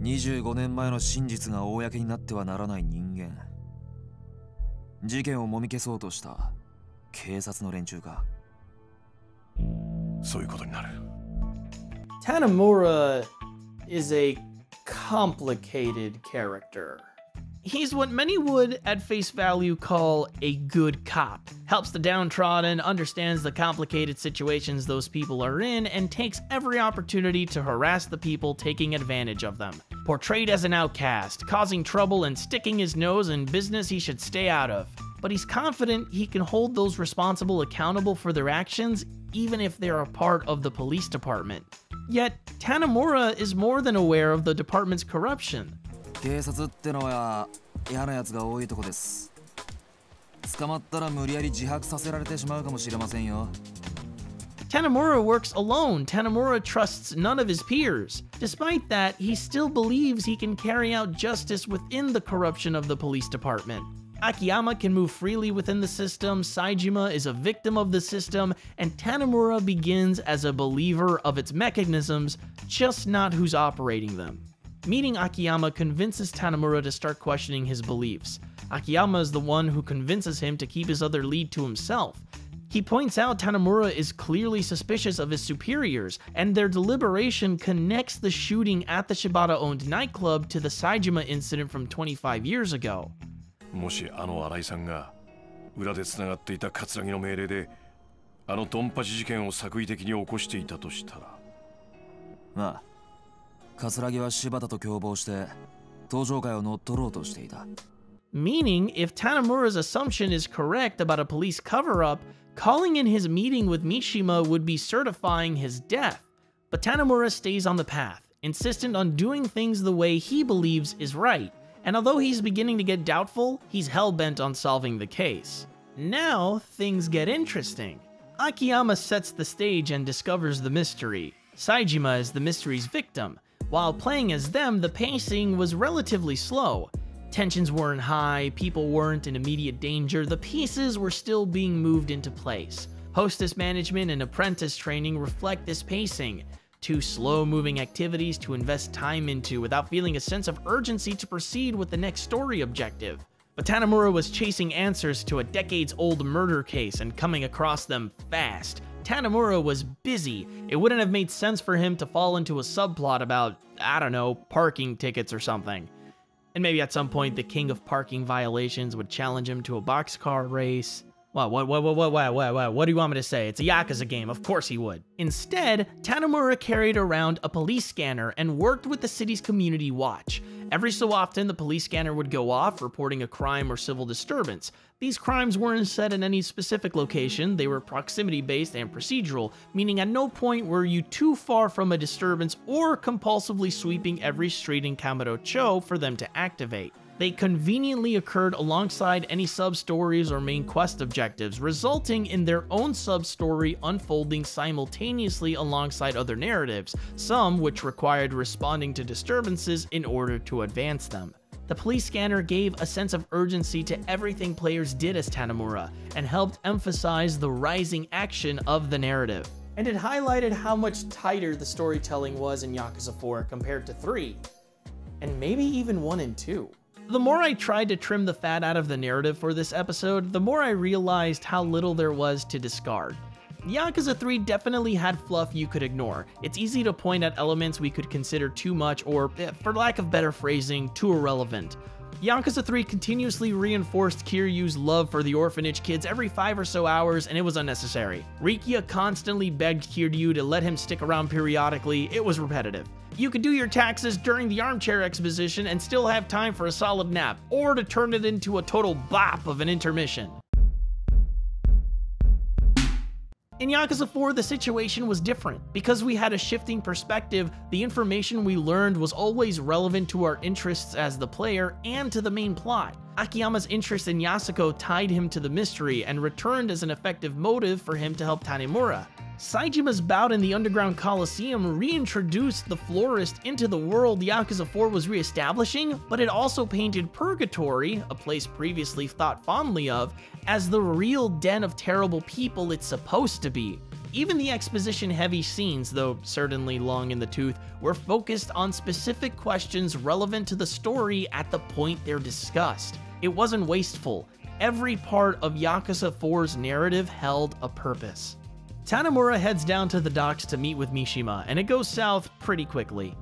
25年前の真実が公になってはならない人間。事件をもみ消そうとした警察の連中かそういうことになる。Tanimura is a complicated character. He's what many would, at face value, call a good cop. Helps the downtrodden, understands the complicated situations those people are in, and takes every opportunity to harass the people taking advantage of them. Portrayed as an outcast, causing trouble and sticking his nose in business he should stay out of. But he's confident he can hold those responsible accountable for their actions, even if they're a part of the police department. Yet, Tanimura is more than aware of the department's corruption. 警察ってのは嫌なやつが多いとこです捕まったら無理やり自白させられてしまうかもしれませんよ Tanimura works alone. Tanimura trusts none of his peers. Despite that, he still believes he can carry out justice within the corruption of the police department. Akiyama can move freely within the system, Saejima is a victim of the system, and Tanimura begins as a believer of its mechanisms, just not who's operating them. Meeting Akiyama convinces Tanimura to start questioning his beliefs. Akiyama is the one who convinces him to keep his other lead to himself. He points out Tanimura is clearly suspicious of his superiors, and their deliberation connects the shooting at the Shibata-owned nightclub to the Saejima incident from 25 years ago. もしあの新井さんが裏でつながっていた葛城の命令であのドンパチ事件を作為的に起こしていたとしたらまあ葛城は柴田と共謀して登場会を乗っ取ろうとしていた。Meaning, if Tanimura's assumption is correct about a police cover up, calling in his meeting with Mishima would be certifying his death. But Tanimura stays on the path, insistent on doing things the way he believes is right. And although he's beginning to get doubtful, he's hell bent on solving the case. Now, things get interesting. Akiyama sets the stage and discovers the mystery. Saejima is the mystery's victim, while playing as them, the pacing was relatively slow. Tensions weren't high, people weren't in immediate danger, the pieces were still being moved into place. Hostess management and apprentice training reflect this pacing. Two slow moving activities to invest time into without feeling a sense of urgency to proceed with the next story objective. But Tanimura was chasing answers to a decades old murder case and coming across them fast. Tanimura was busy. It wouldn't have made sense for him to fall into a subplot about, I don't know, parking tickets or something. And maybe at some point the king of parking violations would challenge him to a boxcar race. What, what, what, what, what, what, what, what, what do you want me to say? It's a Yakuza game, of course he would. Instead, Tanimura carried around a police scanner and worked with the city's community watch. Every so often, the police scanner would go off, reporting a crime or civil disturbance. These crimes weren't set in any specific location, they were proximity based and procedural, meaning at no point were you too far from a disturbance or compulsively sweeping every street in Kamurocho for them to activate. They conveniently occurred alongside any sub stories or main quest objectives, resulting in their own sub story unfolding simultaneously alongside other narratives, some which required responding to disturbances in order to advance them. The police scanner gave a sense of urgency to everything players did as Tanimura, and helped emphasize the rising action of the narrative. And it highlighted how much tighter the storytelling was in Yakuza 4 compared to 3. and maybe even 1 and 2. The more I tried to trim the fat out of the narrative for this episode, the more I realized how little there was to discard. Yakuza 3 definitely had fluff you could ignore. It's easy to point at elements we could consider too much or, eh, for lack of better phrasing, too irrelevant. Yakuza 3 continuously reinforced Kiryu's love for the orphanage kids every 5 or so hours and it was unnecessary. Rikiya constantly begged Kiryu to let him stick around periodically, it was repetitive. You could do your taxes during the armchair exposition and still have time for a solid nap, or to turn it into a total bop of an intermission. In Yakuza 4, the situation was different. Because we had a shifting perspective, the information we learned was always relevant to our interests as the player and to the main plot. Akiyama's interest in Yasuko tied him to the mystery and returned as an effective motive for him to help Tanimura. Saejima's bout in the underground coliseum reintroduced the florist into the world Yakuza 4 was re-establishing, but it also painted Purgatory, a place previously thought fondly of, as the real den of terrible people it's supposed to be. Even the exposition-heavy scenes, though certainly long in the tooth, were focused on specific questions relevant to the story at the point they're discussed. It wasn't wasteful. Every part of Yakuza 4's narrative held a purpose. Tanimura heads down to the docks to meet with Mishima, and it goes south pretty quickly.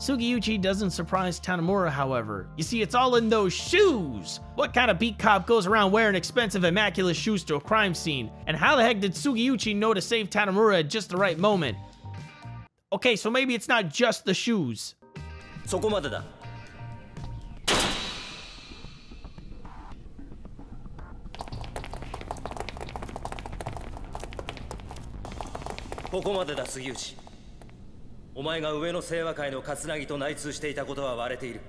Sugiuchi doesn't surprise Tanimura, however. You see, it's all in those shoes! What kind of beat cop goes around wearing expensive, immaculate shoes to a crime scene? And how the heck did Sugiuchi know to save Tanimura at just the right moment? Okay, so maybe it's not just the shoes. そこまでだ。ここまでだ杉内お前が上の清和会の桂木と内通していたことは割れている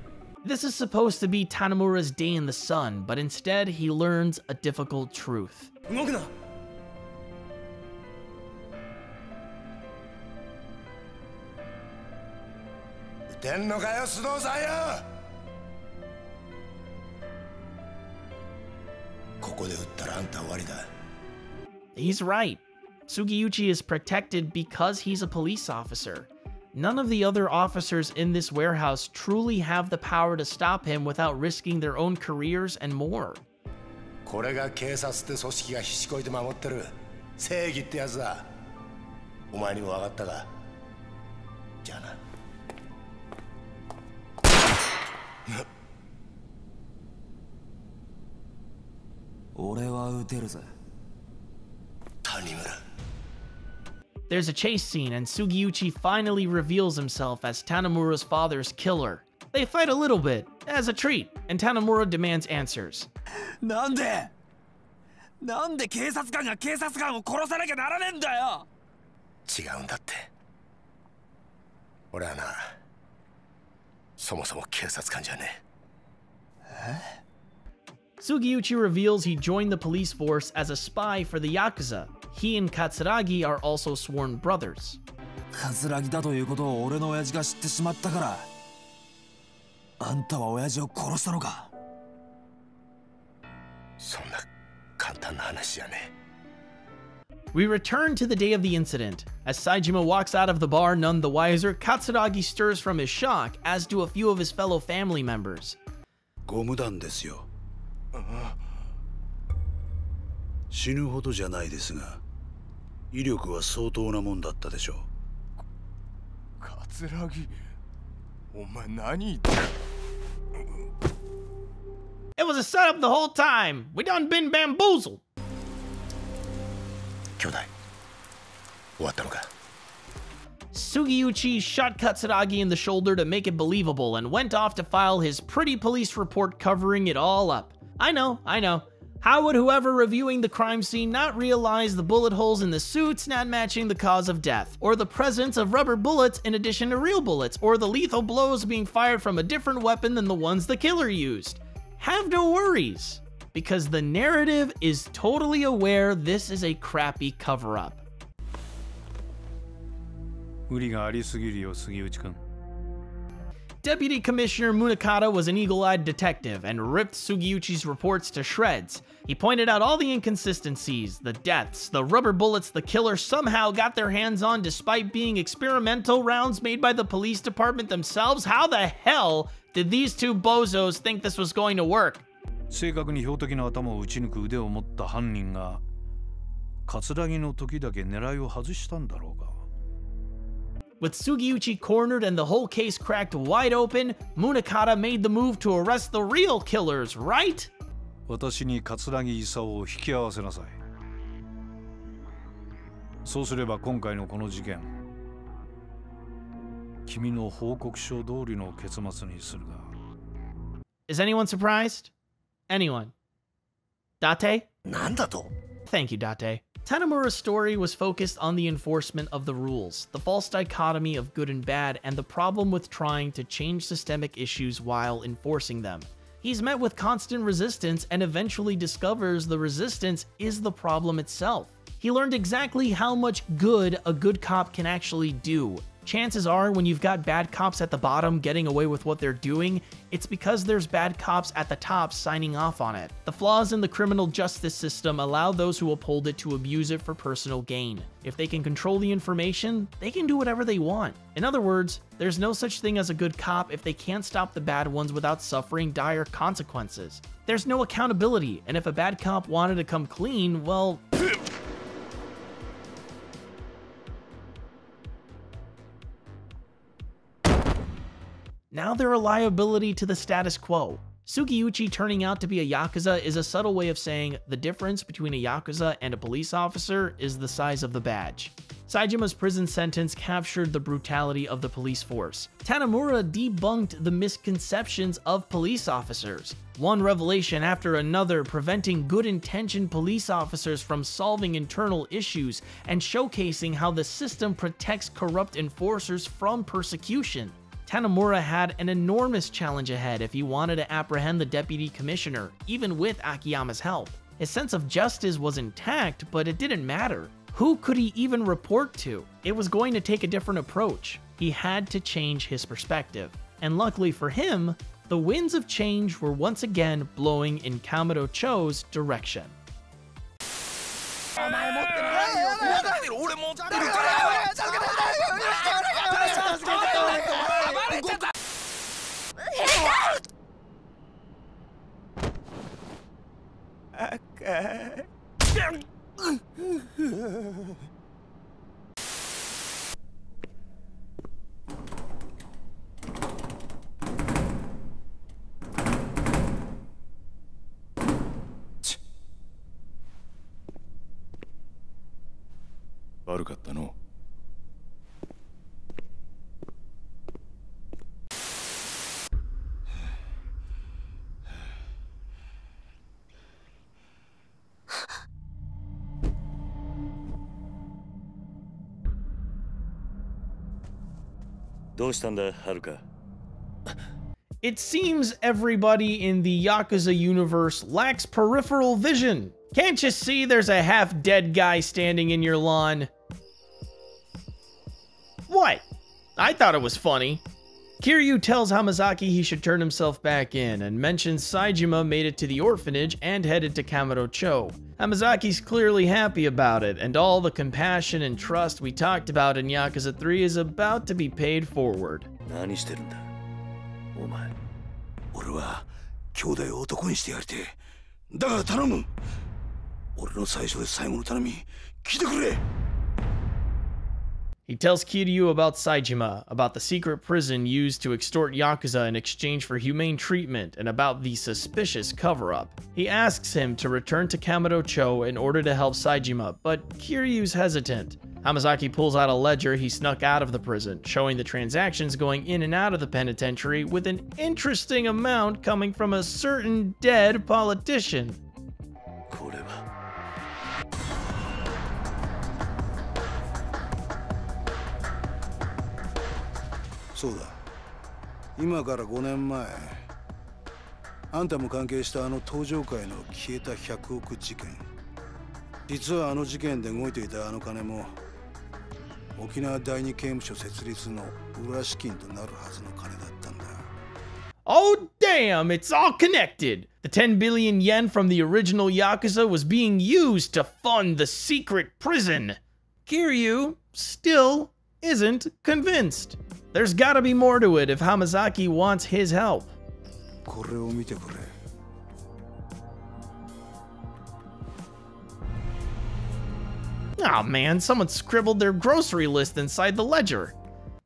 This is supposed to be Tanimura's day in the sun, but instead he learns a difficult truth. 動くなてんのかよ須藤さんよここで撃ったらあんた終わりだ He's right. Sugiuchi is protected because he's a police officer. None of the other officers in this warehouse truly have the power to stop him without risking their own careers and more. これが警察って組織がひしこいて守ってる正義ってやつだお前にも分かったかじゃあな There's a chase scene, and Sugiuchi finally reveals himself as Tanimura's father's killer. They fight a little bit, as a treat, and Tanimura demands answers. Why? なんでなんで警察官が警察官を殺さなきゃならねえんだよ違うんだって。俺はな、そもそも警察官じゃねえ Sugiuchi reveals he joined the police force as a spy for the Yakuza. He and Katsuragi are also sworn brothers. 桂木だということを俺の親父が知ってしまったからあんたは親父を殺したのかそんな簡単な話じゃね We return to the day of the incident. As Saejima walks out of the bar none the wiser, Katsuragi stirs from his shock, as do a few of his fellow family members. It was a setup the whole time. We done been bamboozled. 兄弟終わったのか Sugiuchi shot Katsuragi in the shoulder to make it believable and went off to file his pretty police report covering it all up. I know, I know. How would whoever reviewing the crime scene not realize the bullet holes in the suits not matching the cause of death, or the presence of rubber bullets in addition to real bullets, or the lethal blows being fired from a different weapon than the ones the killer used? Have no worries, because the narrative is totally aware this is a crappy cover up. 無理がありすぎるよ杉内君 Deputy Commissioner Munakata was an eagle-eyed detective and ripped Sugiuchi's reports to shreds. He pointed out all the inconsistencies, the deaths, the rubber bullets the killer somehow got their hands on despite being experimental rounds made by the police department themselves. How the hell did these two bozos think this was going to work? 正確に標的の頭を撃ち抜く腕を持った犯人が葛城の時だけ狙いを外したんだろうか With Sugiuchi cornered and the whole case cracked wide open, Munakata made the move to arrest the real killers, right? 私に葛城勲を引き合わせなさいそうすれば今回のこの事件君の報告書通りの結末にするが Is anyone surprised? Anyone? Date? Thank you, Date. Tanimura's story was focused on the enforcement of the rules, the false dichotomy of good and bad, and the problem with trying to change systemic issues while enforcing them. He's met with constant resistance and eventually discovers the resistance is the problem itself. He learned exactly how much good a good cop can actually do, Chances are, when you've got bad cops at the bottom getting away with what they're doing, it's because there's bad cops at the top signing off on it. The flaws in the criminal justice system allow those who uphold it to abuse it for personal gain. If they can control the information, they can do whatever they want. In other words, there's no such thing as a good cop if they can't stop the bad ones without suffering dire consequences. There's no accountability, and if a bad cop wanted to come clean, well, Now they're a liability to the status quo. Sugiuchi turning out to be a Yakuza is a subtle way of saying the difference between a Yakuza and a police officer is the size of the badge. Saejima's prison sentence captured the brutality of the police force. Tanimura debunked the misconceptions of police officers. One revelation after another preventing good-intentioned police officers from solving internal issues and showcasing how the system protects corrupt enforcers from persecution. Tanimura had an enormous challenge ahead if he wanted to apprehend the deputy commissioner, even with Akiyama's help. His sense of justice was intact, but it didn't matter. Who could he even report to? It was going to take a different approach. He had to change his perspective. And luckily for him, the winds of change were once again blowing in Kamurocho's direction. Okay. どうしたんだ、はるか It seems everybody in the Yakuza universe lacks peripheral vision. Can't you see there's a half dead guy standing in your lawn? What? I thought it was funny. Kiryu tells Hamazaki he should turn himself back in and mentions Saejima made it to the orphanage and headed to Kamurocho. Hamazaki's clearly happy about it, and all the compassion and trust we talked about in Yakuza 3 is about to be paid forward. He tells Kiryu about Saejima, about the secret prison used to extort Yakuza in exchange for humane treatment, and about the suspicious cover-up. He asks him to return to Kamurocho in order to help Saejima, but Kiryu's hesitant. Hamazaki pulls out a ledger he snuck out of the prison, showing the transactions going in and out of the penitentiary with an interesting amount coming from a certain dead politician. そうだ今から5年前あんたも関係したあの登場界の消えた100億事件実はあの事件で動いていたあの金も沖縄第二刑務所設立の裏資金となるはずの金だったんだ Oh, damn, it's all connected. The 10 billion yen from the original Yakuza was being used to fund the secret prison. Kiryu still isn't convinced. There's gotta be more to it if Hamazaki wants his help. oh, man, someone scribbled their grocery list inside the ledger.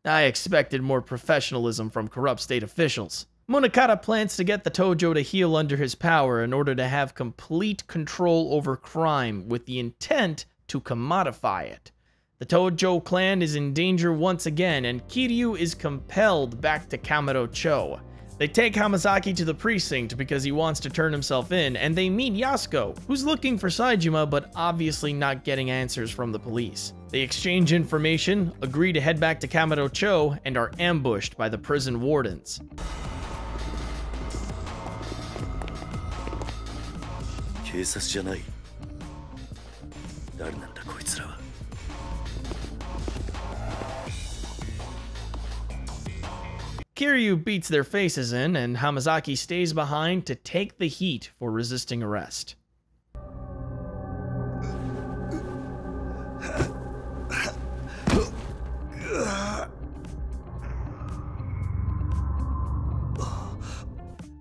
I expected more professionalism from corrupt state officials. Munakata plans to get the Tojo to heel under his power in order to have complete control over crime with the intent to commodify it. The Tojo clan is in danger once again and Kiryu is compelled back to Kamurocho. They take Hamazaki to the precinct because he wants to turn himself in, and they meet Yasuko, who's looking for Saejima but obviously not getting answers from the police. They exchange information, agree to head back to Kamurocho, and are ambushed by the prison wardens. Kiryu beats their faces in, and Hamazaki stays behind to take the heat for resisting arrest.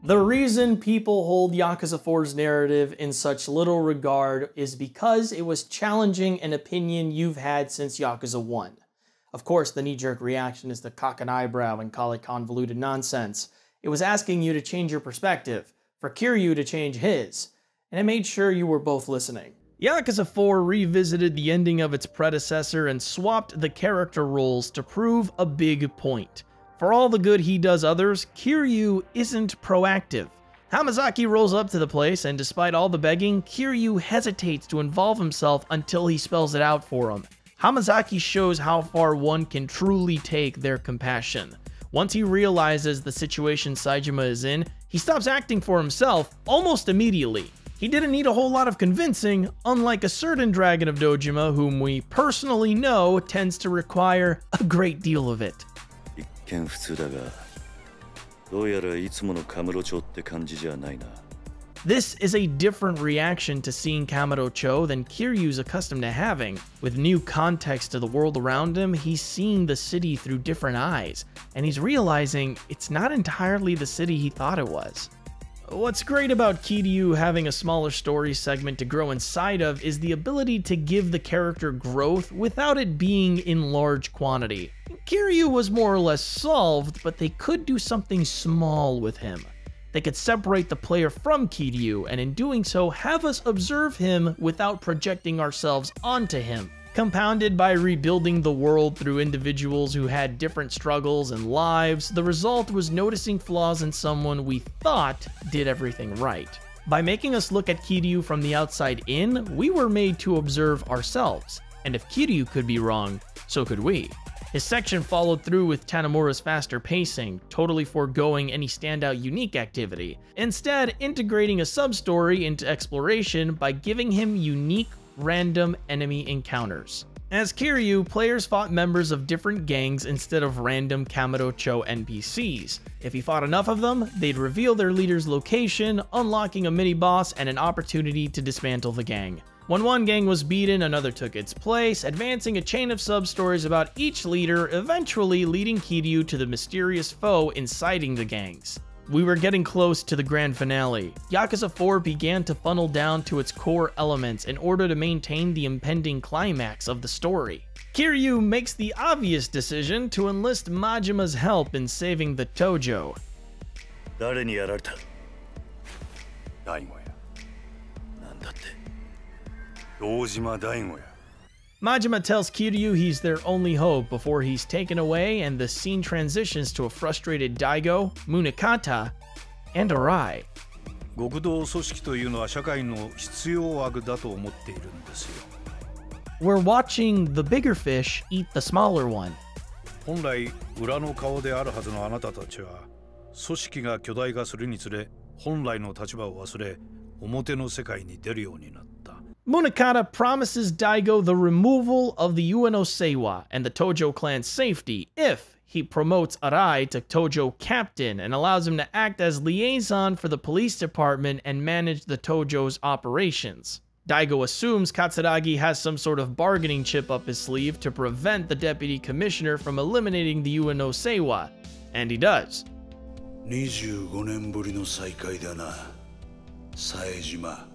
The reason people hold Yakuza 4's narrative in such little regard is because it was challenging an opinion you've had since Yakuza 1. Of course, the knee jerk reaction is to cock an eyebrow and call it convoluted nonsense. It was asking you to change your perspective, for Kiryu to change his, and it made sure you were both listening. Yakuza 4 revisited the ending of its predecessor and swapped the character roles to prove a big point. For all the good he does others, Kiryu isn't proactive. Hamazaki rolls up to the place, and despite all the begging, Kiryu hesitates to involve himself until he spells it out for him. Hamazaki shows how far one can truly take their compassion. Once he realizes the situation Saejima is in, he stops acting for himself almost immediately. He didn't need a whole lot of convincing, unlike a certain Dragon of Dojima whom we personally know tends to require a great deal of it. どうやらいつものカムロ町って感じじゃないな。This is a different reaction to seeing Kamurocho than Kiryu's accustomed to having. With new context to the world around him, he's seeing the city through different eyes, and he's realizing it's not entirely the city he thought it was. What's great about Kiryu having a smaller story segment to grow inside of is the ability to give the character growth without it being in large quantity. Kiryu was more or less solved, but they could do something small with him. They could separate the player from Kiryu, and in doing so, have us observe him without projecting ourselves onto him. Compounded by rebuilding the world through individuals who had different struggles and lives, the result was noticing flaws in someone we thought did everything right. By making us look at Kiryu from the outside in, we were made to observe ourselves. And if Kiryu could be wrong, so could we. His section followed through with Tanimura's faster pacing, totally foregoing any standout unique activity, instead integrating a sub-story into exploration by giving him unique random enemy encounters. As Kiryu, players fought members of different gangs instead of random Kamurocho NPCs. If he fought enough of them, they'd reveal their leader's location, unlocking a mini-boss and an opportunity to dismantle the gang. When one gang was beaten, another took its place, advancing a chain of sub-stories about each leader, eventually leading Kiryu to the mysterious foe inciting the gangs. We were getting close to the grand finale. Yakuza 4 began to funnel down to its core elements in order to maintain the impending climax of the story. Kiryu makes the obvious decision to enlist Majima's help in saving the Tojo. Majima tells Kiryu he's their only hope before he's taken away and the scene transitions to a frustrated Daigo, Munakata, and Arai. 極道組織というのは社会の必要悪だと思っているんですよ We're watching the bigger fish eat the smaller one. 本来裏の顔であるはずのあなたたちは組織が巨大化するにつれ本来の立場を忘れ表の世界に出るようになった Munakata promises Daigo the removal of the Ueno Seiwa and the Tojo clan's safety if he promotes Arai to Tojo captain and allows him to act as liaison for the police department and manage the Tojo's operations. Daigo assumes Katsuragi has some sort of bargaining chip up his sleeve to prevent the deputy commissioner from eliminating the Ueno Seiwa, and he does. 25年ぶりの再会だな冴島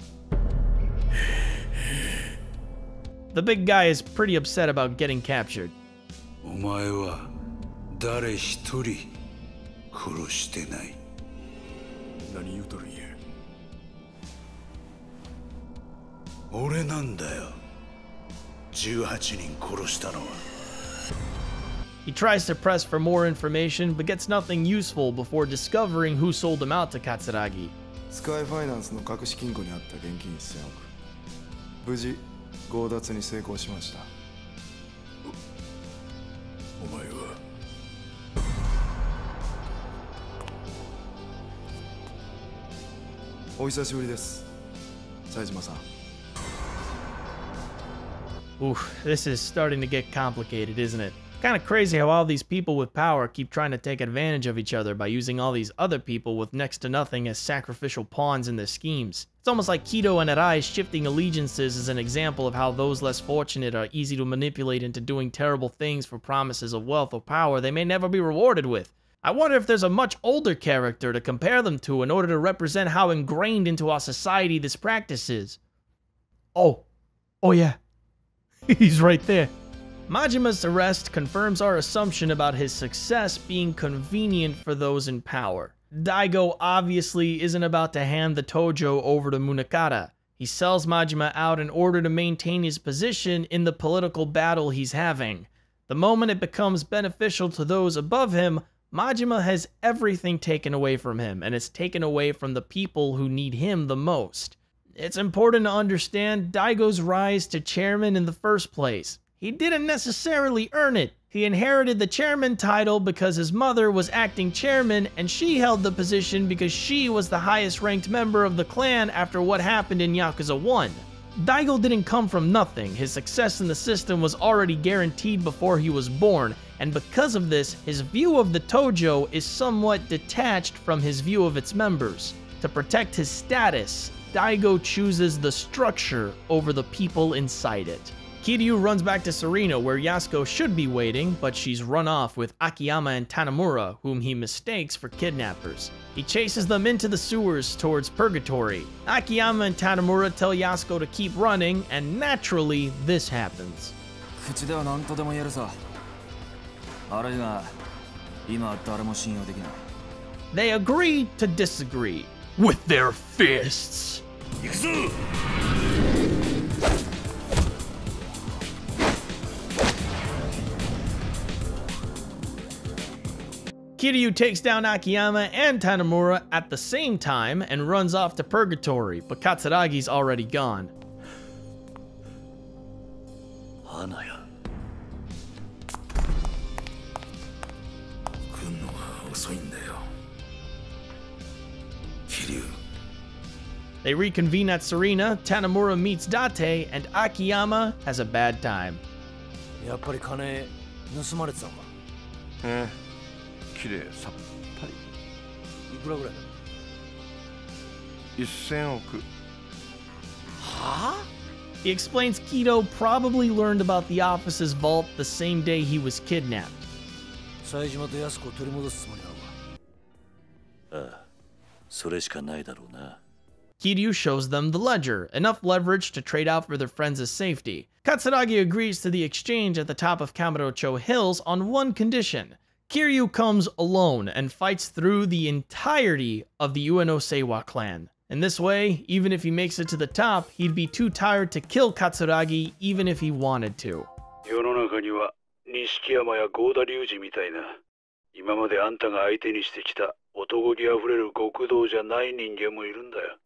The big guy is pretty upset about getting captured. お前は誰一人殺してない何言うとるんや俺なんだよ18人殺したのは He tries to press for more information, but gets nothing useful before discovering who sold him out to Katsuragi. スカイファイナンスの隠し金庫にあった現金1000億 無事強奪に成功しましたお前はお久しぶりです冴島さん Oof, this is starting to get complicated, isn't it? Kind of crazy how all these people with power keep trying to take advantage of each other by using all these other people with next to nothing as sacrificial pawns in their schemes. It's almost like Kido and Arai shifting allegiances is an example of how those less fortunate are easy to manipulate into doing terrible things for promises of wealth or power they may never be rewarded with. I wonder if there's a much older character to compare them to in order to represent how ingrained into our society this practice is. Oh, oh yeah, he's right there. Majima's arrest confirms our assumption about his success being convenient for those in power. Daigo obviously isn't about to hand the Tojo over to Munakata. He sells Majima out in order to maintain his position in the political battle he's having. The moment it becomes beneficial to those above him, Majima has everything taken away from him, and it's taken away from the people who need him the most. It's important to understand Daigo's rise to chairman in the first place. He didn't necessarily earn it. He inherited the chairman title because his mother was acting chairman and she held the position because she was the highest ranked member of the clan after what happened in Yakuza 1. Daigo didn't come from nothing. His success in the system was already guaranteed before he was born, and because of this, his view of the Tojo is somewhat detached from his view of its members. To protect his status, Daigo chooses the structure over the people inside it. Kiryu runs back to Serena, where Yasuko should be waiting, but she's run off with Akiyama and Tanimura, whom he mistakes for kidnappers. He chases them into the sewers towards Purgatory. Akiyama and Tanimura tell Yasuko to keep running, and naturally, this happens. They agree to disagree with their fists 行くぞ Kiryu takes down Akiyama and Tanimura at the same time and runs off to Purgatory, but Katsuragi's already gone. They reconvene at Serena, Tanimura meets Date, and Akiyama has a bad time. やっぱり金盗まれてたのか。ええ。綺麗さっぱりいくらぐらい1000億はあ He explains Kido probably learned about the office's vault the same day he was kidnapped. 冴島と安子を取り戻すつもりなのかああそれしかないだろうな Kiryu shows them the ledger, enough leverage to trade out for their friends' safety. Katsuragi agrees to the exchange at the top of Kamurocho Hills on one condition. Kiryu comes alone and fights through the entirety of the Ueno Seiwa clan. In this way, even if he makes it to the top, he'd be too tired to kill Katsuragi even if he wanted to. 世の中には錦山や郷田隆二みたいな今まであんたが相手にしてきた男気あふれる極道じゃない人間もいるんだよ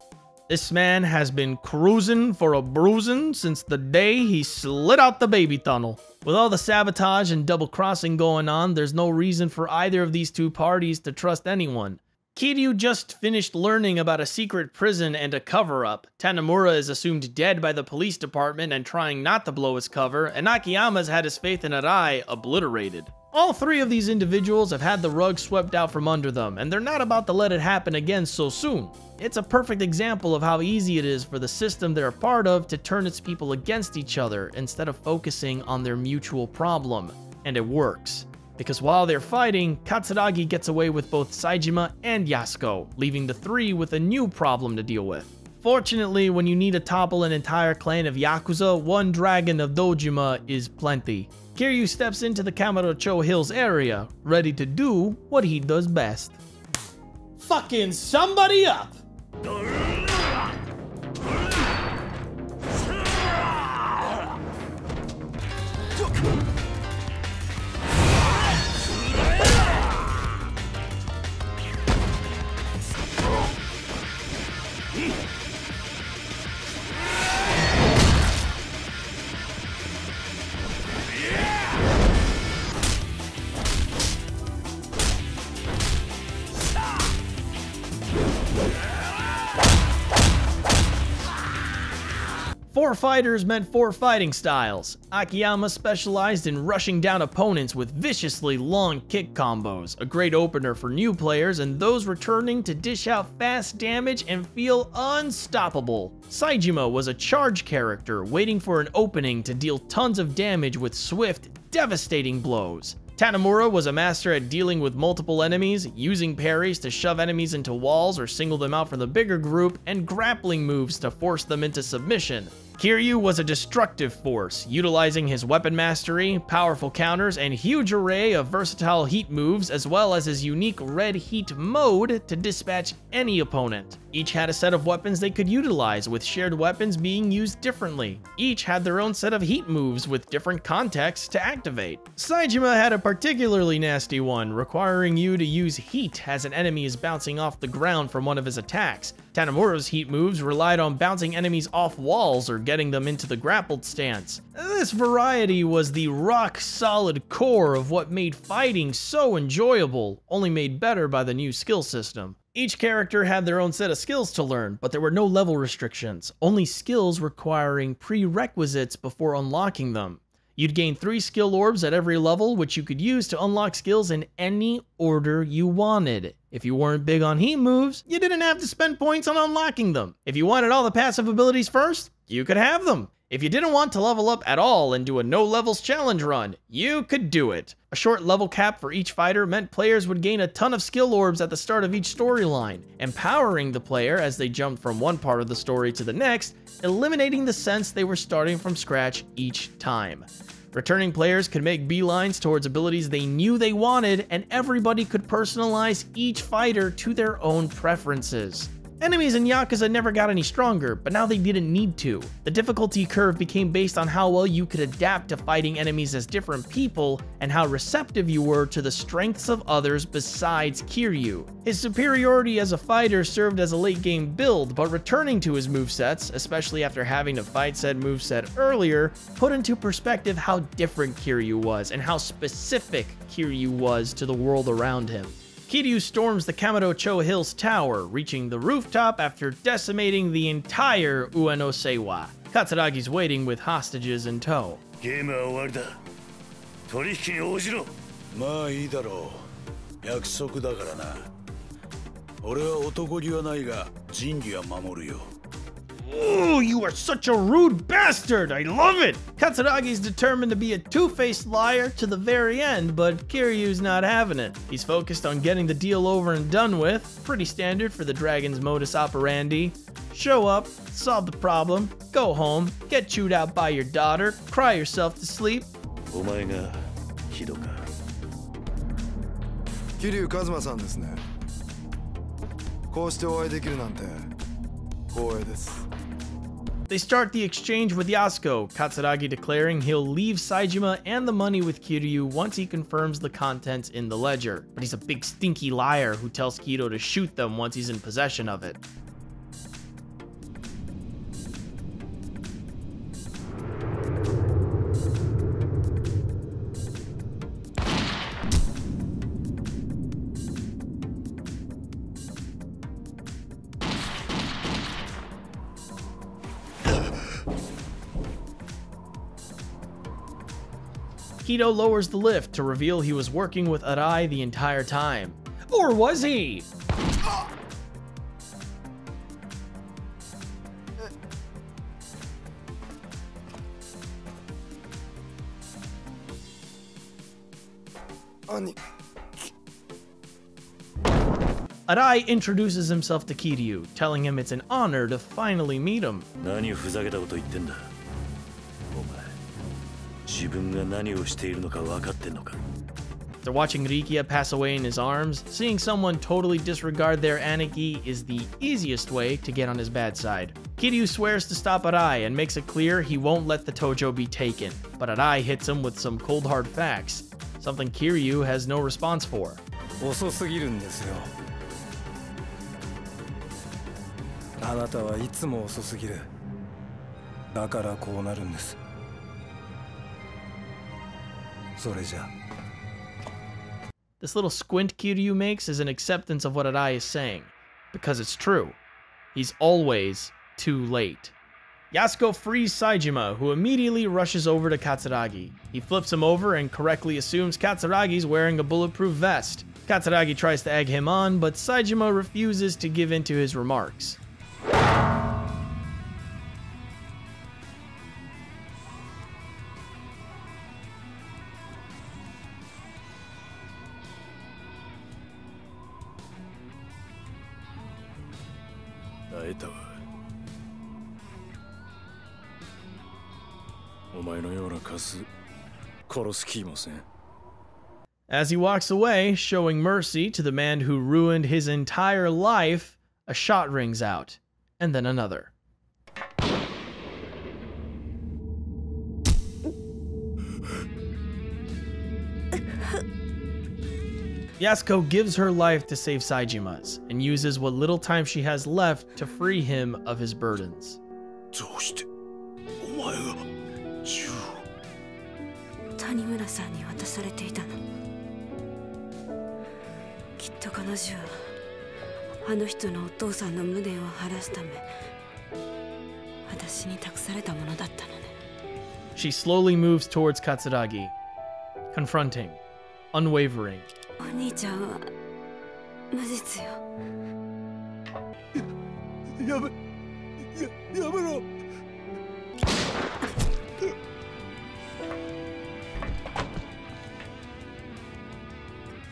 This man has been cruising for a bruising since the day he slid out the baby tunnel. With all the sabotage and double crossing going on, there's no reason for either of these two parties to trust anyone. Kiryu just finished learning about a secret prison and a cover up. Tanimura is assumed dead by the police department and trying not to blow his cover, and Akiyama's had his faith in Arai obliterated. All three of these individuals have had the rug swept out from under them, and they're not about to let it happen again so soon. It's a perfect example of how easy it is for the system they're a part of to turn its people against each other instead of focusing on their mutual problem. And it works because while they're fighting, Katsuragi gets away with both Saejima and Yasuko, leaving the three with a new problem to deal with. Fortunately, when you need to topple an entire clan of Yakuza, one dragon of Dojima is plenty. Kiryu steps into the Kamurocho Hills area, ready to do what he does best. Fucking somebody up! Four fighters meant four fighting styles. Akiyama specialized in rushing down opponents with viciously long kick combos, a great opener for new players and those returning to dish out fast damage and feel unstoppable. Saejima was a charge character, waiting for an opening to deal tons of damage with swift, devastating blows. Tanimura was a master at dealing with multiple enemies, using parries to shove enemies into walls or single them out from the bigger group, and grappling moves to force them into submission. Kiryu was a destructive force, utilizing his weapon mastery, powerful counters, and huge array of versatile heat moves, as well as his unique red heat mode to dispatch any opponent. Each had a set of weapons they could utilize, with shared weapons being used differently. Each had their own set of heat moves with different contexts to activate. Saejima had a particularly nasty one, requiring you to use heat as an enemy is bouncing off the ground from one of his attacks. Tanimura's heat moves relied on bouncing enemies off walls or getting them into the grappled stance. This variety was the rock solid core of what made fighting so enjoyable, only made better by the new skill system. Each character had their own set of skills to learn, but there were no level restrictions, only skills requiring prerequisites before unlocking them. You'd gain three skill orbs at every level, which you could use to unlock skills in any order you wanted. If you weren't big on heat moves, you didn't have to spend points on unlocking them. If you wanted all the passive abilities first, you could have them. If you didn't want to level up at all and do a no levels challenge run, you could do it. A short level cap for each fighter meant players would gain a ton of skill orbs at the start of each storyline, empowering the player as they jumped from one part of the story to the next, eliminating the sense they were starting from scratch each time. Returning players could make beelines towards abilities they knew they wanted, and everybody could personalize each fighter to their own preferences. Enemies in Yakuza never got any stronger, but now they didn't need to. The difficulty curve became based on how well you could adapt to fighting enemies as different people, and how receptive you were to the strengths of others besides Kiryu. His superiority as a fighter served as a late game build, but returning to his movesets, especially after having to fight said moveset earlier, put into perspective how different Kiryu was, and how specific Kiryu was to the world around him. Kiryu storms the Kamurocho Hills tower, reaching the rooftop after decimating the entire Ueno Uenosewa. Katsuragi's waiting with hostages in tow. Game is over. Ooh, you are such a rude bastard! I love it! Katsuragi's determined to be a two-faced liar to the very end, but Kiryu's not having it. He's focused on getting the deal over and done with, pretty standard for the dragon's modus operandi. Show up, solve the problem, go home, get chewed out by your daughter, cry yourself to sleep. お前がヒドか桐生一馬さんですねこうしてお会いできるなんて this. They start the exchange with Yasuko, Katsuragi declaring he'll leave Saejima and the money with Kiryu once he confirms the contents in the ledger. But he's a big stinky liar who tells Kido to shoot them once he's in possession of it. Kido lowers the lift to reveal he was working with Arai the entire time. Or was he? Arai introduces himself to Kiryu, telling him it's an honor to finally meet him. 自分が何をしているのか分かってんのか After watching Rikia pass away in his arms, seeing someone totally disregard their Aniki is the easiest way to get on his bad side. Kiryu swears to stop Arai and makes it clear he won't let the Tojo be taken, but Arai hits him with some cold hard facts, something Kiryu has no response for. 遅すぎるんですよあなたはいつも遅すぎるだからこうなるんです This little squint Kiryu makes is an acceptance of what Arai is saying, because it's true. He's always too late. Yasuko frees Saejima, who immediately rushes over to Katsuragi. He flips him over and correctly assumes Katsuragi's wearing a bulletproof vest. Katsuragi tries to egg him on, but Saejima refuses to give in to his remarks. As he walks away, showing mercy to the man who ruined his entire life, a shot rings out, and then another. Yasuko gives her life to save Saejima's and uses what little time she has left to free him of his burdens. どうしてお前が銃谷村さんに渡されていたのきっと彼女はあの人のお父さんの無念を晴らすため私に託されたものだったのね She slowly moves towards Katsuragi, confronting, unwavering. お兄ちゃんは無実よやめややめろ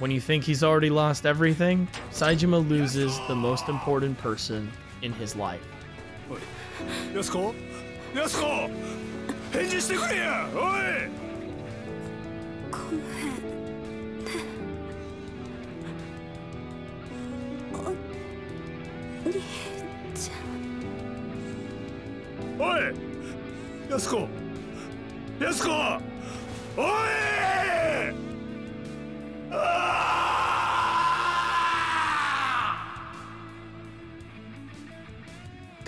When you think he's already lost everything, Saejima loses the most important person in his life. Yasuko? Yasuko! 返事してくれやおいごめんお兄ちゃんおい安子安子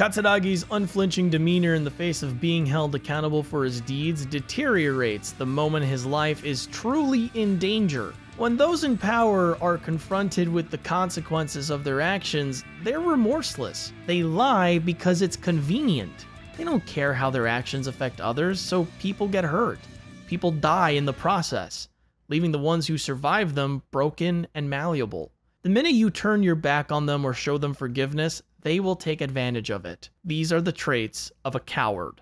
Katsuragi's unflinching demeanor in the face of being held accountable for his deeds deteriorates the moment his life is truly in danger. When those in power are confronted with the consequences of their actions, they're remorseless. They lie because it's convenient. They don't care how their actions affect others, so people get hurt. People die in the process, leaving the ones who survive them broken and malleable. The minute you turn your back on them or show them forgiveness, they will take advantage of it. These are the traits of a coward.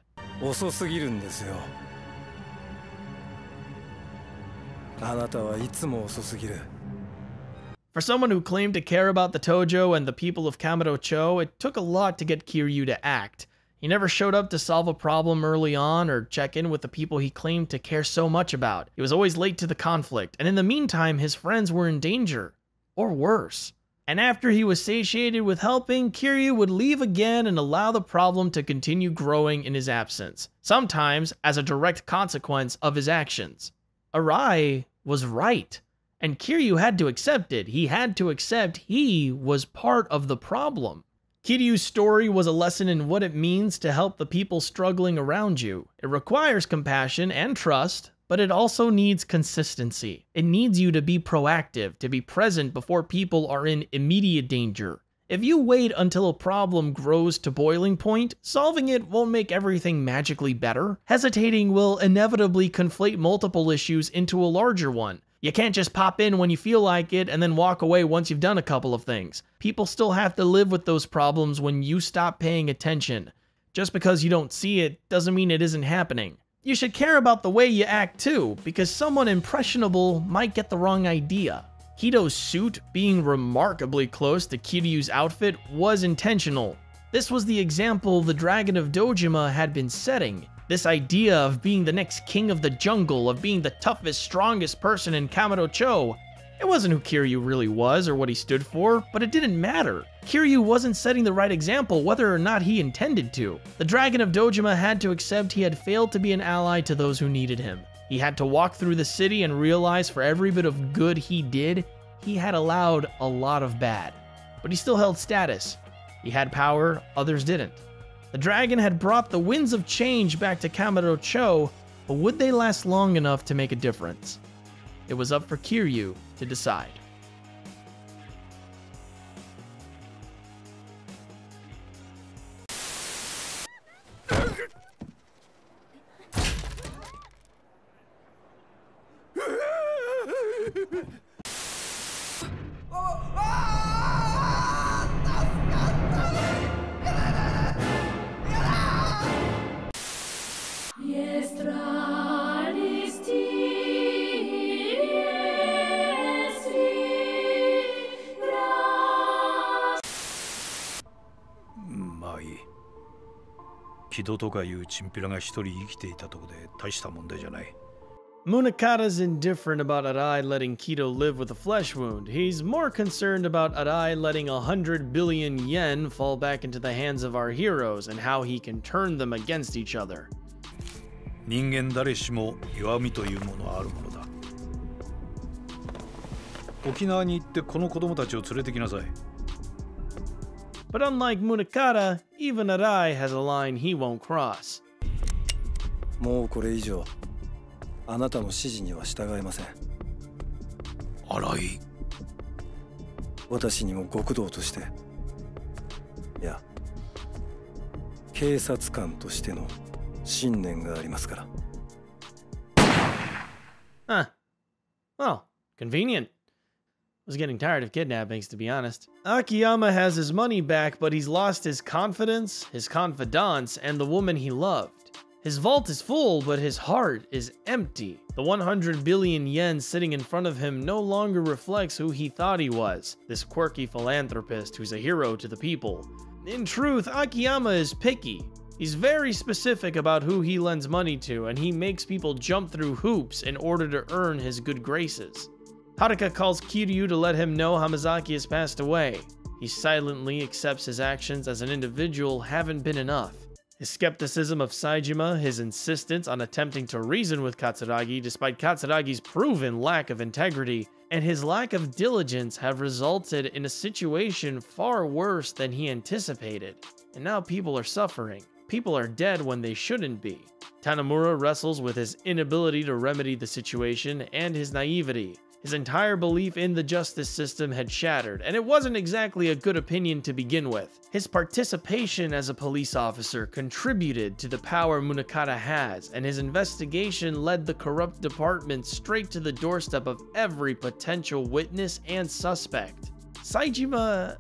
For someone who claimed to care about the Tojo and the people of Kamurocho, it took a lot to get Kiryu to act. He never showed up to solve a problem early on or check in with the people he claimed to care so much about. He was always late to the conflict, and in the meantime, his friends were in danger. Or worse. And after he was satiated with helping, Kiryu would leave again and allow the problem to continue growing in his absence, sometimes as a direct consequence of his actions. Arai was right, and Kiryu had to accept it. He had to accept he was part of the problem. Kiryu's story was a lesson in what it means to help the people struggling around you. It requires compassion and trust, but it also needs consistency. It needs you to be proactive, to be present before people are in immediate danger. If you wait until a problem grows to boiling point, solving it won't make everything magically better. Hesitating will inevitably conflate multiple issues into a larger one. You can't just pop in when you feel like it and then walk away once you've done a couple of things. People still have to live with those problems when you stop paying attention. Just because you don't see it doesn't mean it isn't happening. You should care about the way you act too, because someone impressionable might get the wrong idea. Hito's suit being remarkably close to Kiryu's outfit was intentional. This was the example the Dragon of Dojima had been setting. This idea of being the next king of the jungle, of being the toughest, strongest person in Kamurocho. It wasn't who Kiryu really was or what he stood for, but it didn't matter. Kiryu wasn't setting the right example whether or not he intended to. The Dragon of Dojima had to accept he had failed to be an ally to those who needed him. He had to walk through the city and realize for every bit of good he did, he had allowed a lot of bad. But he still held status. He had power, others didn't. The dragon had brought the winds of change back to Kamurocho, but would they last long enough to make a difference? It was up for Kiryu to decide. Munakata's indifferent about Arai letting Kido live with a flesh wound. He's more concerned about Arai letting a hundred billion yen fall back into the hands of our heroes and how he can turn them against each other. 人間誰しも弱みというものはあるものだ沖縄に行ってこの子供たちを連れてきなさい But unlike Munakata, even Arai has a line he won't cross. もうこれ以上あなたの指示には従えません荒井私にも極道としていや警察官としての信念がありますから Huh. Well, convenient. Was getting tired of kidnappings, to be honest. Akiyama has his money back, but he's lost his confidence, his confidants, and the woman he loved. His vault is full, but his heart is empty. The 100 billion yen sitting in front of him no longer reflects who he thought he was, this quirky philanthropist who's a hero to the people. In truth, Akiyama is picky. He's very specific about who he lends money to, and he makes people jump through hoops in order to earn his good graces. Haruka calls Kiryu to let him know Hamazaki has passed away. He silently accepts his actions as an individual haven't been enough. His skepticism of Saejima, his insistence on attempting to reason with Katsuragi despite Katsuragi's proven lack of integrity, and his lack of diligence have resulted in a situation far worse than he anticipated. And now people are suffering. People are dead when they shouldn't be. Tanimura wrestles with his inability to remedy the situation and his naivety. His entire belief in the justice system had shattered, and it wasn't exactly a good opinion to begin with. His participation as a police officer contributed to the power Munakata has, and his investigation led the corrupt department straight to the doorstep of every potential witness and suspect. Saejima...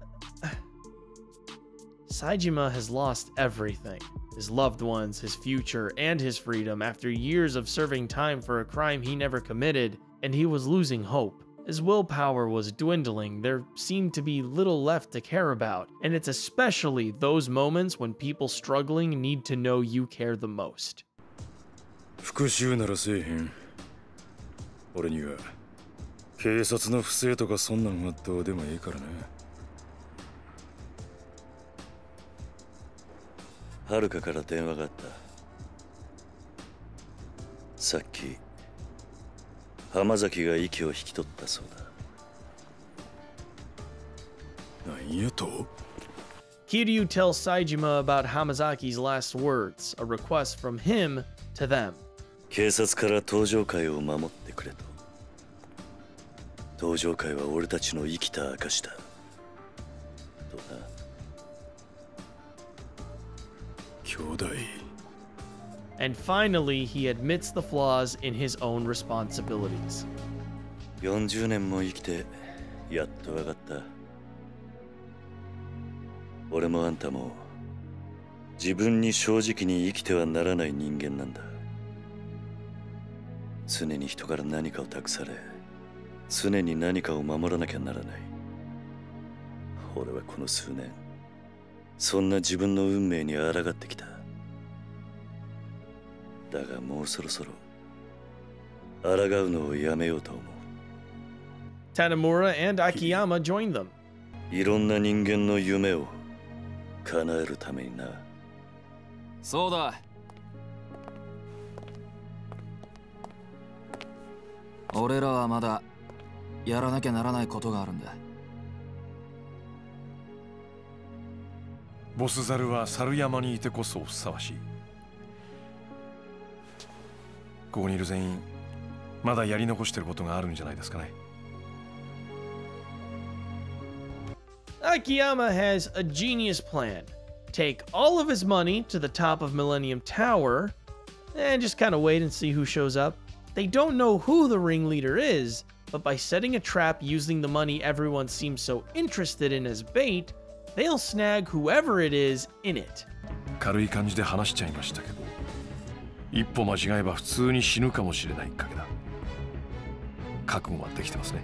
Saejima has lost everything. His loved ones, his future, and his freedom after years of serving time for a crime he never committed, and he was losing hope. His willpower was dwindling, there seemed to be little left to care about, and it's especially those moments when people struggling need to know you care the most. 復讐ならせえへん俺には警察の不正とかそんなんはどうでもいいからなはるかから電話があったさっき 浜崎が息を引き取ったそうだ何やと Kiryu tells Saejima about Hamazaki's last words, a request from him to them. 警察から登場会を守ってくれと。登場会は俺たちの生きた証だ。And finally, he admits the flaws in his own responsibilities. 40年も生きてやっと分かった俺もあんたも自分に正直に生きてはならない人間なんだ常に人から何かを託され常に何かを守らなきゃならない俺はこの数年そんな自分の運命に抗ってきただがもうそろそろ抗うのをやめようと思う。Tanamura and Akiyama join them. いろんな人間の夢を叶えるためにな。そうだ。俺らはまだやらなきゃならないことがあるんだ。ボスザルは猿山にいてこそふさわしいここにいる全員まだやり残してることがあるんじゃないですかね Akiyama has a genius plan. Take all of his money to the top of Millennium Tower and just kind of wait and see who shows up. They don't know who the ringleader is, but by setting a trap using the money everyone seems so interested in as bait, they'll snag whoever it is in it. 軽い感じで話しちゃいましたけど 一歩間違えば普通に死ぬかもしれない賭けだ。覚悟はできてますね。